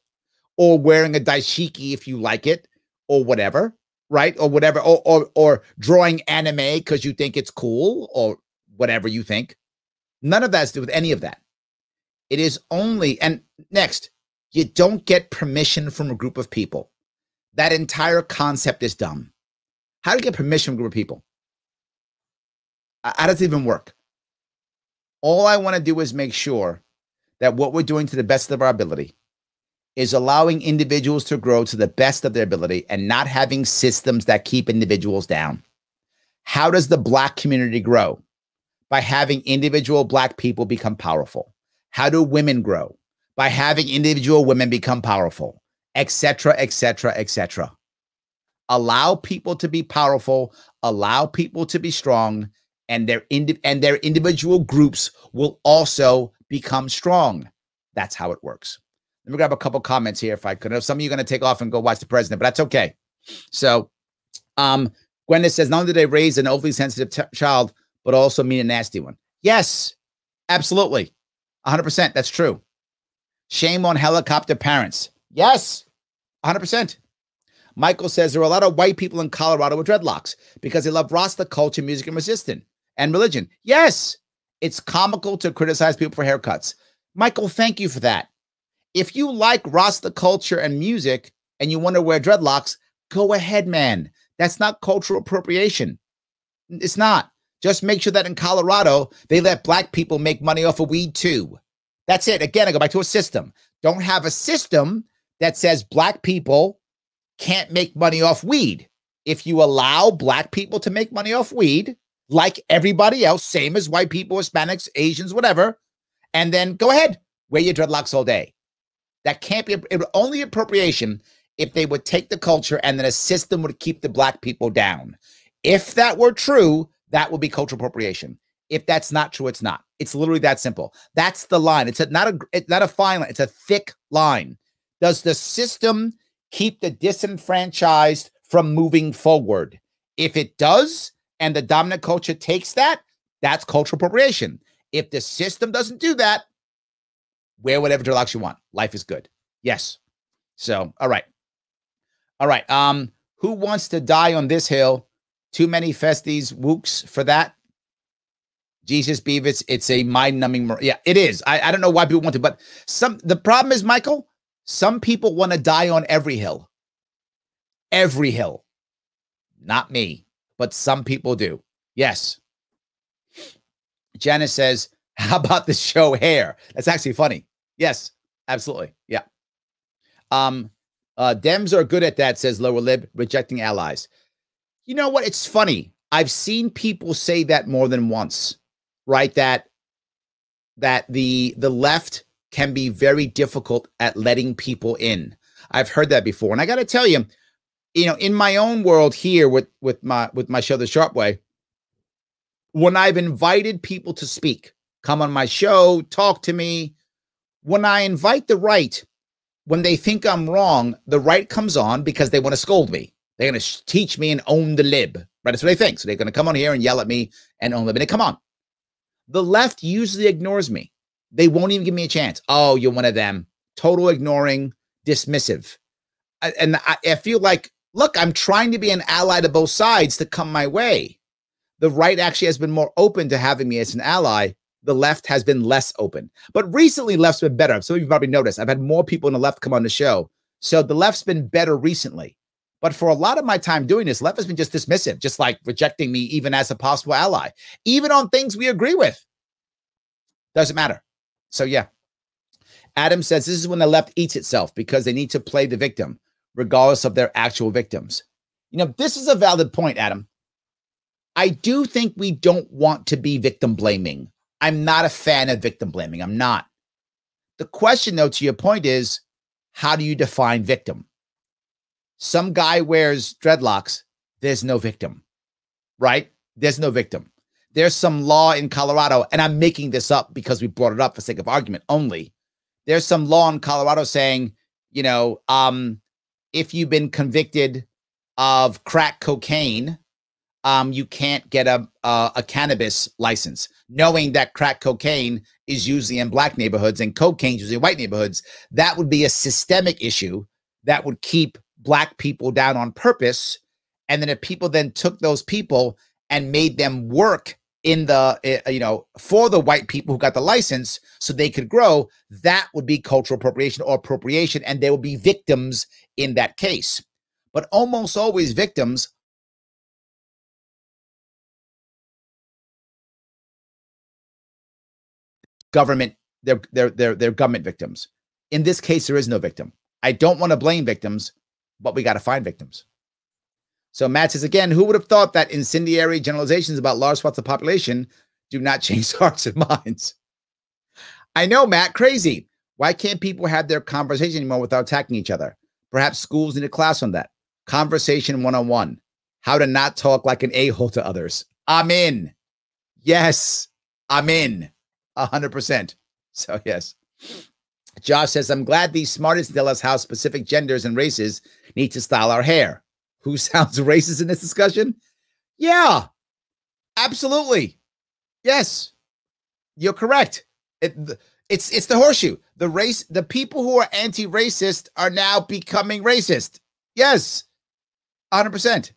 or wearing a dashiki if you like it, or whatever, right? Or whatever, or or, or drawing anime because you think it's cool, or whatever you think. None of that has to do with any of that. It is only, and next, you don't get permission from a group of people. That entire concept is dumb. How do you get permission from a group of people? How does it even work? All I want to do is make sure that what we're doing to the best of our ability is allowing individuals to grow to the best of their ability and not having systems that keep individuals down. How does the Black community grow? By having individual Black people become powerful. How do women grow? by having individual women become powerful, etc., etc., etc. Allow people to be powerful, allow people to be strong, and their indi- and their individual groups will also become strong. That's how it works. Let me grab a couple comments here if I could. Some of you are going to take off and go watch the president, but that's okay. So, um, Gwenda says, not only did they raise an overly sensitive t- child, but also mean a nasty one. Yes, absolutely. 100%. That's true. Shame on helicopter parents. Yes, 100%. Michael says there are a lot of white people in Colorado with dreadlocks because they love Rasta culture, music, and resistance and religion. Yes, it's comical to criticize people for haircuts. Michael, thank you for that. If you like Rasta culture and music and you want to wear dreadlocks, go ahead, man. That's not cultural appropriation. It's not. Just make sure that in Colorado, they let black people make money off of weed too. That's it. Again, I go back to a system. Don't have a system that says black people can't make money off weed. If you allow black people to make money off weed, like everybody else, same as white people, Hispanics, Asians, whatever, and then go ahead, wear your dreadlocks all day. That can't be it would only appropriation if they would take the culture and then a system would keep the black people down. If that were true, that would be cultural appropriation. If that's not true, it's not. It's literally that simple. That's the line. It's a, not a it's not a fine line. It's a thick line. Does the system keep the disenfranchised from moving forward? If it does, and the dominant culture takes that, that's cultural appropriation. If the system doesn't do that, wear whatever dreadlocks you want. Life is good. Yes. So, all right. All right. Um, who wants to die on this hill? Too many festies, wooks for that. Jesus Beavis, it's a mind numbing. Yeah, it is. I, I don't know why people want to, but some the problem is, Michael, some people want to die on every hill. Every hill. Not me, but some people do. Yes. Janice says, How about the show hair? That's actually funny. Yes, absolutely. Yeah. Um, uh, Dems are good at that, says Lower Lib, rejecting allies. You know what? It's funny. I've seen people say that more than once, right? That that the the left can be very difficult at letting people in. I've heard that before. And I got to tell you, you know, in my own world here with with my with my show The Sharpe Way, when I've invited people to speak, come on my show, talk to me, when I invite the right, when they think I'm wrong, the right comes on because they want to scold me. They're going to teach me and own the lib, right? That's what they think. So they're going to come on here and yell at me and own the lib. And come on. The left usually ignores me. They won't even give me a chance. Oh, you're one of them. Total ignoring, dismissive. And I, I feel like, look, I'm trying to be an ally to both sides to come my way. The right actually has been more open to having me as an ally the left has been less open. But recently, left's been better. Some of you probably noticed I've had more people in the left come on the show. So the left's been better recently. But for a lot of my time doing this, left has been just dismissive, just like rejecting me even as a possible ally, even on things we agree with. Doesn't matter. So, yeah. Adam says this is when the left eats itself because they need to play the victim, regardless of their actual victims. You know, this is a valid point, Adam. I do think we don't want to be victim blaming. I'm not a fan of victim blaming. I'm not. The question, though, to your point is how do you define victim? Some guy wears dreadlocks, there's no victim, right? There's no victim. There's some law in Colorado, and I'm making this up because we brought it up for sake of argument only. There's some law in Colorado saying, you know, um, if you've been convicted of crack cocaine, um, you can't get a, a, a cannabis license, knowing that crack cocaine is usually in black neighborhoods and cocaine is usually in white neighborhoods. That would be a systemic issue that would keep black people down on purpose. And then if people then took those people and made them work in the uh, you know for the white people who got the license so they could grow that would be cultural appropriation or appropriation and there would be victims in that case but almost always victims government they're they're they're they're government victims. In this case, there is no victim. I don't want to blame victims, but we got to find victims. So Matt says again, who would have thought that incendiary generalizations about large swaths of population do not change hearts and minds? I know, Matt, crazy. Why can't people have their conversation anymore without attacking each other? Perhaps schools need a class on that. Conversation one on one. How to not talk like an a hole to others. I'm in. Yes, I'm in. 100%. So, yes. Josh says, I'm glad these smartest tell us how specific genders and races need to style our hair. Who sounds racist in this discussion? Yeah, absolutely. Yes, you're correct. It, it's it's the horseshoe. The race, the people who are anti-racist are now becoming racist. Yes, 100%.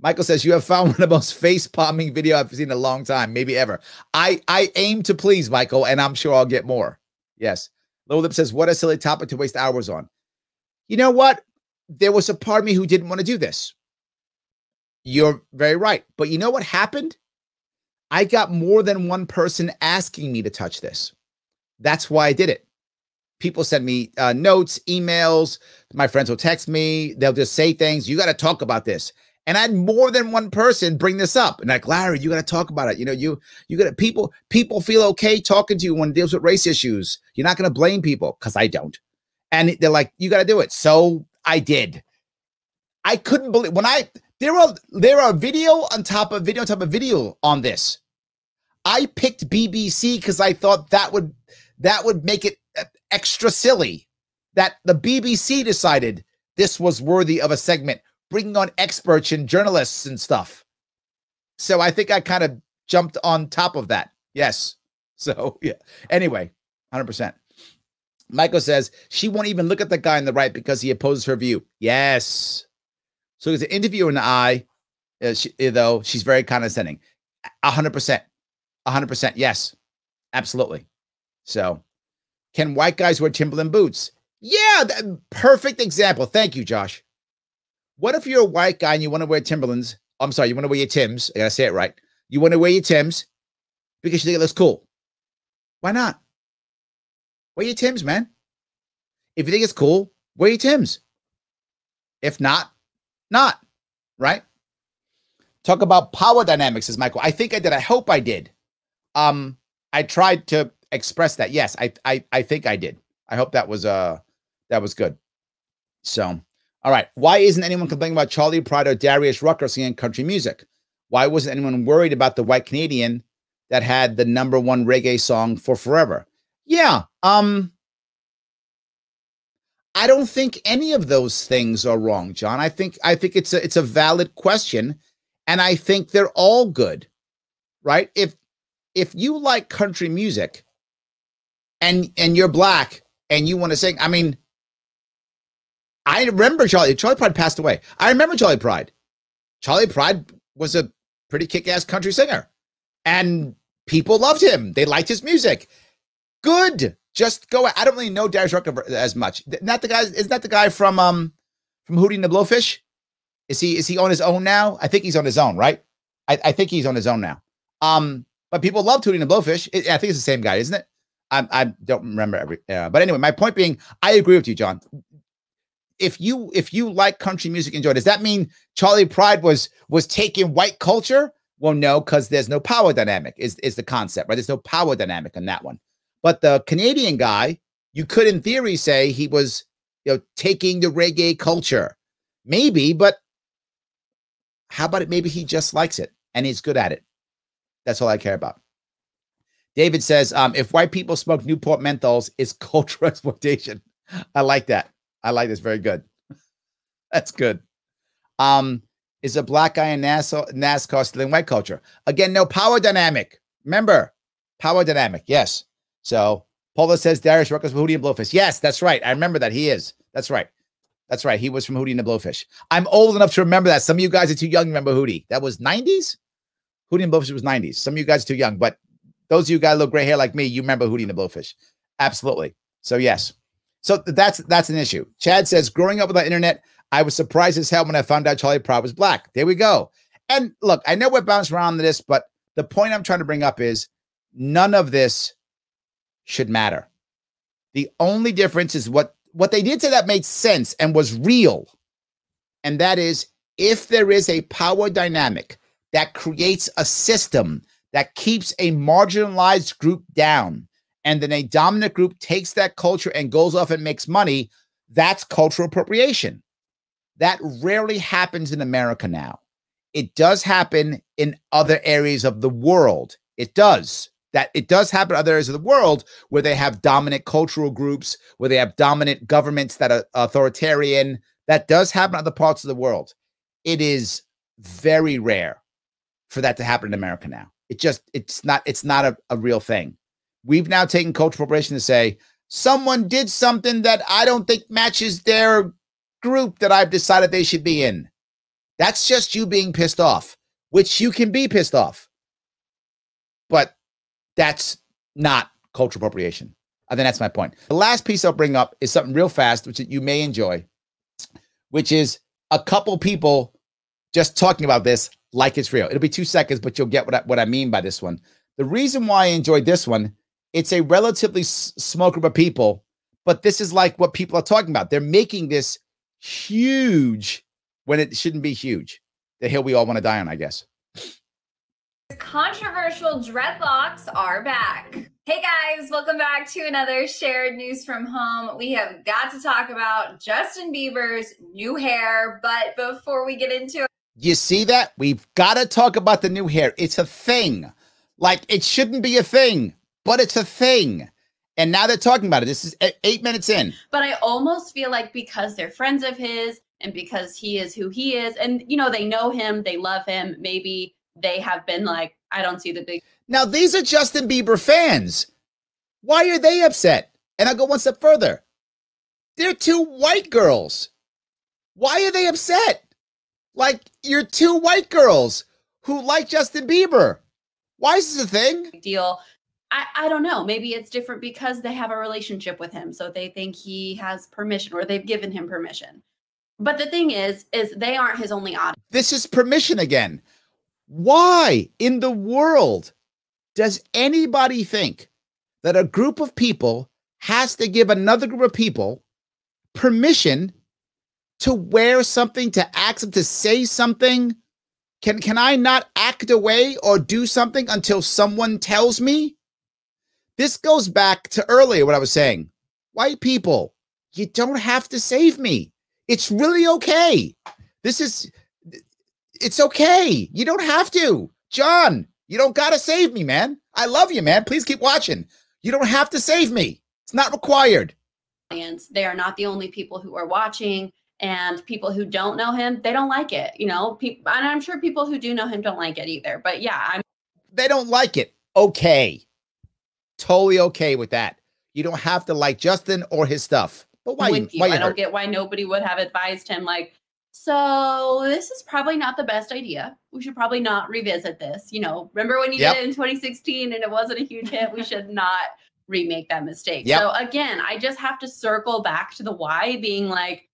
Michael says you have found one of the most face palming video I've seen in a long time, maybe ever. I I aim to please Michael, and I'm sure I'll get more. Yes. Little Lip says, "What a silly topic to waste hours on." You know what? There was a part of me who didn't want to do this. You're very right, but you know what happened? I got more than one person asking me to touch this. That's why I did it. People send me uh, notes, emails. My friends will text me. They'll just say things. You got to talk about this. And I had more than one person bring this up. And like, Larry, you got to talk about it. You know, you you got to people people feel okay talking to you when it deals with race issues. You're not going to blame people because I don't. And they're like, you got to do it. So I did. I couldn't believe when I there are there are video on top of video on top of video on this. I picked BBC because I thought that would that would make it uh, extra silly that the BBC decided this was worthy of a segment bringing on experts and journalists and stuff. So I think I kind of jumped on top of that. Yes. So yeah. Anyway, 100%. Michael says she won't even look at the guy on the right because he opposes her view. Yes. So there's an interview in the eye, uh, she, uh, though she's very condescending. 100%. 100%. Yes. Absolutely. So can white guys wear Timberland boots? Yeah. That, perfect example. Thank you, Josh. What if you're a white guy and you want to wear Timberlands? I'm sorry, you want to wear your Tims. I gotta say it right. You want to wear your Tims because you think it looks cool. Why not? Wear your Tim's, man. If you think it's cool, wear your Tim's. If not, not. Right? Talk about power dynamics, says Michael. I think I did. I hope I did. Um, I tried to express that. Yes, I I I think I did. I hope that was uh that was good. So, all right. Why isn't anyone complaining about Charlie Pride or Darius Rucker singing country music? Why wasn't anyone worried about the white Canadian that had the number one reggae song for forever? Yeah. Um, I don't think any of those things are wrong, John. I think I think it's a it's a valid question, and I think they're all good, right? If if you like country music, and and you're black and you want to sing, I mean, I remember Charlie. Charlie Pride passed away. I remember Charlie Pride. Charlie Pride was a pretty kick-ass country singer, and people loved him. They liked his music. Good. Just go. I don't really know Darius Rucker as much. Not the guy. Is that the guy from um from Hootie and the Blowfish? Is he is he on his own now? I think he's on his own, right? I, I think he's on his own now. Um, but people love Hootie and the Blowfish. I think it's the same guy, isn't it? I, I don't remember every. Uh, but anyway, my point being, I agree with you, John. If you if you like country music, enjoy. Does that mean Charlie Pride was was taking white culture? Well, no, because there's no power dynamic. Is is the concept right? There's no power dynamic on that one. But the Canadian guy, you could in theory say he was, you know, taking the reggae culture. Maybe, but how about it? Maybe he just likes it and he's good at it. That's all I care about. David says, um, if white people smoke Newport menthols, it's cultural exploitation. I like that. I like this. Very good. That's good. Um, is a black guy in NASCAR, NASCAR stealing white culture? Again, no power dynamic. Remember, power dynamic. Yes. So Paula says Darius Ruckus from Hootie and Blowfish. Yes, that's right. I remember that. He is. That's right. That's right. He was from Hootie and the Blowfish. I'm old enough to remember that. Some of you guys are too young to remember Hootie. That was 90s? Hootie and Blowfish was 90s. Some of you guys are too young, but those of you guys look gray hair like me, you remember Hootie and the Blowfish. Absolutely. So yes. So that's that's an issue. Chad says, growing up with the internet, I was surprised as hell when I found out Charlie Pride was black. There we go. And look, I know we're bouncing around this, but the point I'm trying to bring up is none of this should matter. The only difference is what what they did say that made sense and was real. And that is if there is a power dynamic that creates a system that keeps a marginalized group down and then a dominant group takes that culture and goes off and makes money, that's cultural appropriation. That rarely happens in America now. It does happen in other areas of the world. It does that it does happen in other areas of the world where they have dominant cultural groups, where they have dominant governments that are authoritarian. That does happen in other parts of the world. It is very rare for that to happen in America now. It just it's not it's not a, a real thing. We've now taken cultural appropriation to say someone did something that I don't think matches their group that I've decided they should be in. That's just you being pissed off, which you can be pissed off. But that's not cultural appropriation. I think that's my point. The last piece I'll bring up is something real fast, which you may enjoy, which is a couple people just talking about this like it's real. It'll be two seconds, but you'll get what I, what I mean by this one. The reason why I enjoyed this one, it's a relatively s- small group of people, but this is like what people are talking about. They're making this huge when it shouldn't be huge. The hill we all want to die on, I guess. Controversial dreadlocks are back. Hey guys, welcome back to another shared news from home. We have got to talk about Justin Bieber's new hair, but before we get into it, you see that? We've got to talk about the new hair. It's a thing. Like it shouldn't be a thing, but it's a thing. And now they're talking about it. This is eight minutes in. But I almost feel like because they're friends of his and because he is who he is, and you know, they know him, they love him, maybe they have been like, I don't see the big. Now, these are Justin Bieber fans. Why are they upset? And I'll go one step further. They're two white girls. Why are they upset? Like, you're two white girls who like Justin Bieber. Why is this a thing? Deal. I, I don't know. Maybe it's different because they have a relationship with him. So they think he has permission or they've given him permission. But the thing is, is they aren't his only audience. This is permission again. Why in the world does anybody think that a group of people has to give another group of people permission to wear something, to act, to say something? Can can I not act away or do something until someone tells me? This goes back to earlier what I was saying. White people, you don't have to save me. It's really okay. This is it's okay. You don't have to. John, you don't got to save me, man. I love you, man. Please keep watching. You don't have to save me. It's not required. And They are not the only people who are watching and people who don't know him, they don't like it. You know, people and I'm sure people who do know him don't like it either. But yeah, I'm They don't like it. Okay. Totally okay with that. You don't have to like Justin or his stuff. But why? with you. why I don't hurt? get why nobody would have advised him like so this is probably not the best idea. We should probably not revisit this. You know, remember when you Yep. did it in 2016 and it wasn't a huge hit? We should not remake that mistake. Yep. So again, I just have to circle back to the why being like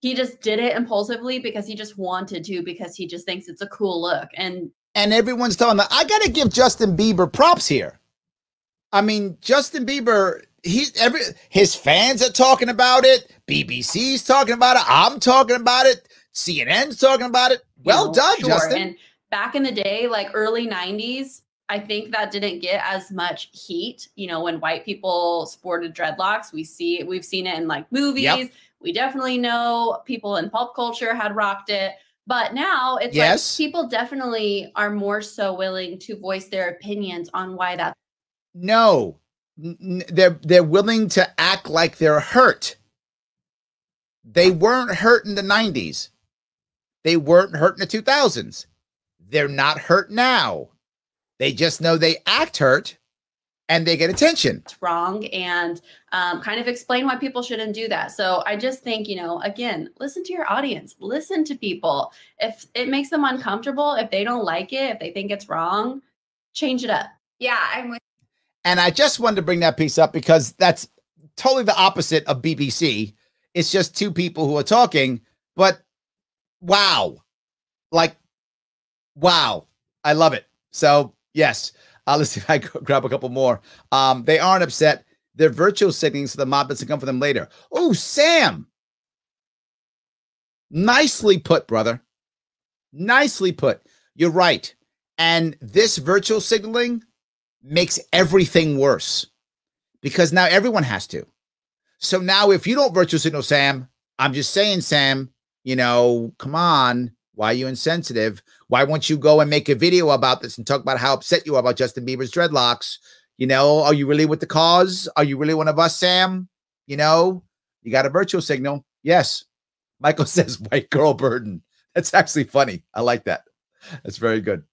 he just did it impulsively because he just wanted to because he just thinks it's a cool look and and everyone's telling them, I got to give Justin Bieber props here. I mean, Justin Bieber, he's every his fans are talking about it. BBC's talking about it. I'm talking about it. CNN's talking about it. you Well know, done, sure. Justin. And back in the day, like early 90s, I think that didn't get as much heat. You know, when white people sported dreadlocks, we see we've seen it in like movies. Yep. We definitely know people in pop culture had rocked it. But now it's Yes. like people definitely are more so willing to voice their opinions on why that's no, N- n- they're they're willing to act like they're hurt. They weren't hurt in the 90s. They weren't hurt in the 2000s. They're not hurt now. They just know they act hurt and they get attention. It's wrong and um, kind of explain why people shouldn't do that. So I just think, you know, again, listen to your audience, listen to people. If it makes them uncomfortable, if they don't like it, if they think it's wrong, change it up. Yeah, I'm with And I just wanted to bring that piece up because that's totally the opposite of BBC. It's just two people who are talking, but wow. Like, wow. I love it. So, yes. Uh, let's see if I grab a couple more. Um, they aren't upset. They're virtual signaling so the mob doesn't come for them later. Oh, Sam. Nicely put, brother. Nicely put. You're right. And this virtual signaling makes everything worse because now everyone has to. So now, if you don't virtual signal Sam, I'm just saying, Sam, you know, come on. Why are you insensitive? Why won't you go and make a video about this and talk about how upset you are about Justin Bieber's dreadlocks? You know, are you really with the cause? Are you really one of us, Sam? You know, you got a virtual signal. Yes. Michael says white girl burden. That's actually funny. I like that. That's very good.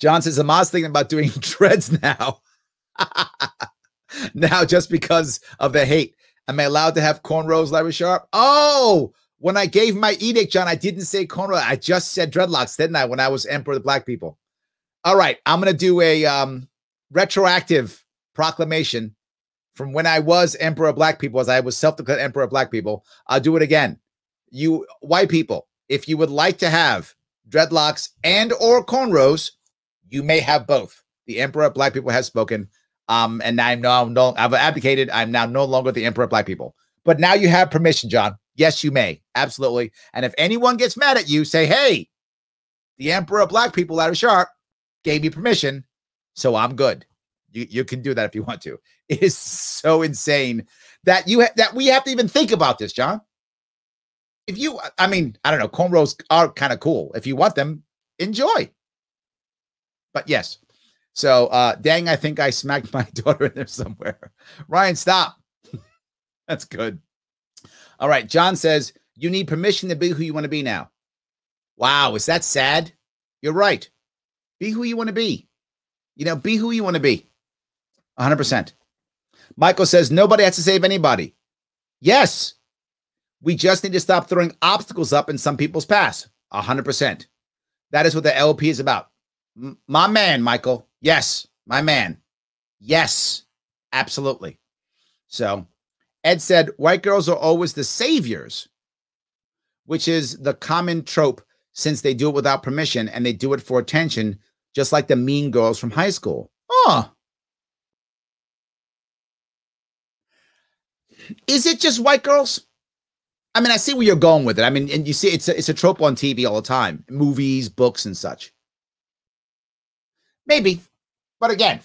John says, Hamas thinking about doing dreads now. now, just because of the hate. Am I allowed to have cornrows, Larry Sharpe? Oh, when I gave my edict, John, I didn't say cornrows. I just said dreadlocks, didn't I? When I was emperor of the black people. All right, I'm gonna do a um, retroactive proclamation from when I was emperor of black people, as I was self-declared emperor of black people. I'll do it again. You white people, if you would like to have dreadlocks and or cornrows, you may have both. The emperor of black people has spoken. Um, and I'm now no, I've abdicated. I'm now no longer the emperor of black people. But now you have permission, John. Yes, you may. Absolutely. And if anyone gets mad at you, say, hey, the emperor of black people, Larry Sharpe, gave me permission. So I'm good. You, you can do that if you want to. It is so insane that you ha- that we have to even think about this, John. If you, I mean, I don't know, cornrows are kind of cool. If you want them, enjoy. But yes. So uh dang, I think I smacked my daughter in there somewhere. Ryan, stop. That's good. All right. John says you need permission to be who you want to be now. Wow, is that sad? You're right. Be who you want to be. You know, be who you want to be. 100%. Michael says nobody has to save anybody. Yes. We just need to stop throwing obstacles up in some people's paths. 100%. That is what the LP is about. My man, Michael. Yes, my man. Yes, absolutely. So, Ed said white girls are always the saviors, which is the common trope since they do it without permission and they do it for attention, just like the mean girls from high school. Oh, Is it just white girls? I mean, I see where you're going with it. I mean, and you see, it's a, it's a trope on TV all the time, movies, books, and such. Maybe, but again,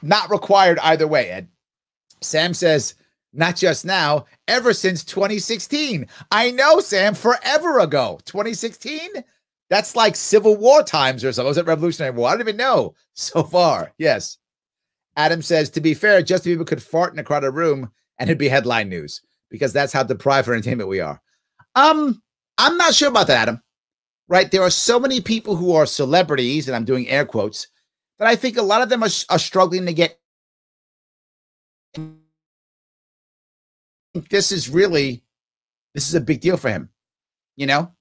not required either way. Ed Sam says, not just now, ever since 2016. I know, Sam, forever ago. 2016? That's like Civil War times or something. Was it Revolutionary War? I don't even know so far. Yes. Adam says, to be fair, Justin people could fart in a crowded room and it'd be headline news because that's how deprived for entertainment we are. Um, I'm not sure about that, Adam. Right? There are so many people who are celebrities, and I'm doing air quotes, that I think a lot of them are, are struggling to get. This is really, this is a big deal for him. You know,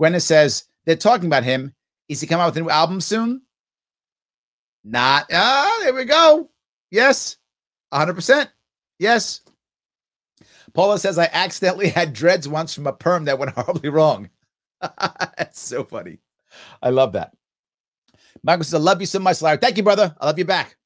Gwyneth says they're talking about him. Is he coming out with a new album soon? Not. Ah, there we go. Yes, 100%. Yes. Paula says, I accidentally had dreads once from a perm that went horribly wrong. That's so funny. I love that. Michael says, I love you so much, Larry. Thank you, brother. I love you back.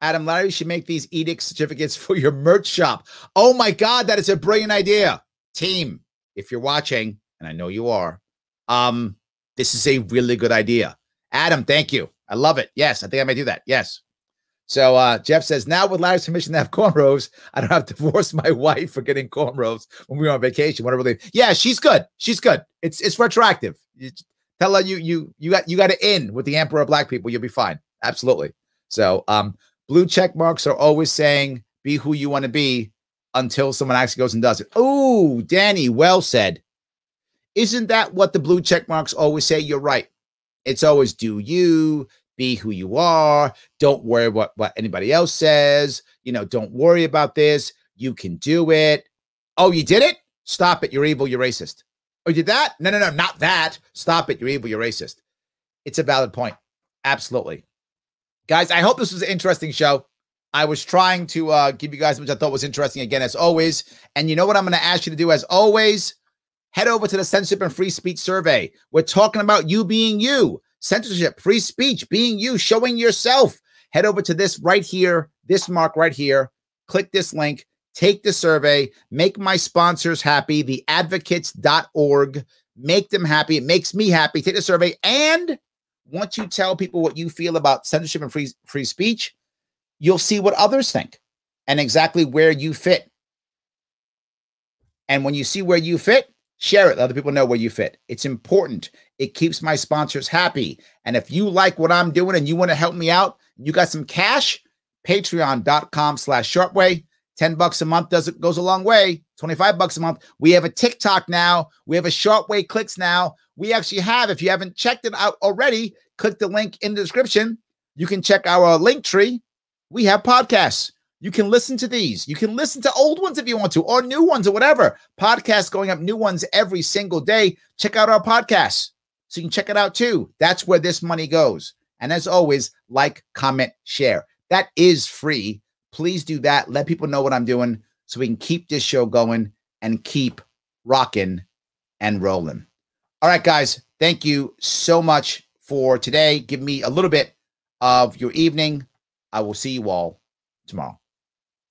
Adam, Larry you should make these edict certificates for your merch shop. Oh my God, that is a brilliant idea. Team, if you're watching, and I know you are, um, this is a really good idea. Adam, thank you. I love it. Yes, I think I may do that. Yes. So uh, Jeff says, now with Larry's permission to have cornrows, I don't have to divorce my wife for getting cornrows when we were on vacation. Whatever they, yeah, she's good. She's good. It's it's retroactive. You tell her you you you got you got to in with the Emperor of Black people. You'll be fine. Absolutely. So um, blue check marks are always saying be who you want to be until someone actually goes and does it. Oh, Danny, well said. Isn't that what the blue check marks always say? You're right. It's always do you, be who you are. Don't worry what, what anybody else says. You know, don't worry about this. You can do it. Oh, you did it? Stop it. You're evil. You're racist. Oh, you did that? No, no, no, not that. Stop it. You're evil. You're racist. It's a valid point. Absolutely. Guys, I hope this was an interesting show. I was trying to uh, give you guys which I thought was interesting again, as always. And you know what I'm going to ask you to do, as always? Head over to the Censorship and Free Speech Survey. We're talking about you being you censorship, free speech, being you, showing yourself. Head over to this right here, this mark right here. Click this link, take the survey, make my sponsors happy, theadvocates.org. Make them happy. It makes me happy. Take the survey. And once you tell people what you feel about censorship and free, free speech, you'll see what others think and exactly where you fit. And when you see where you fit, share it. Let other people know where you fit. It's important. It keeps my sponsors happy. And if you like what I'm doing and you want to help me out, you got some cash, patreon.com slash Sharpe Way. 10 bucks a month does it goes a long way. 25 bucks a month. We have a TikTok now. We have a Sharpe Way clicks now. We actually have, if you haven't checked it out already, click the link in the description. You can check our link tree. We have podcasts. You can listen to these. You can listen to old ones if you want to, or new ones, or whatever. Podcasts going up, new ones every single day. Check out our podcasts so you can check it out too. That's where this money goes. And as always, like, comment, share. That is free. Please do that. Let people know what I'm doing so we can keep this show going and keep rocking and rolling. All right, guys. Thank you so much for today. Give me a little bit of your evening. I will see you all tomorrow.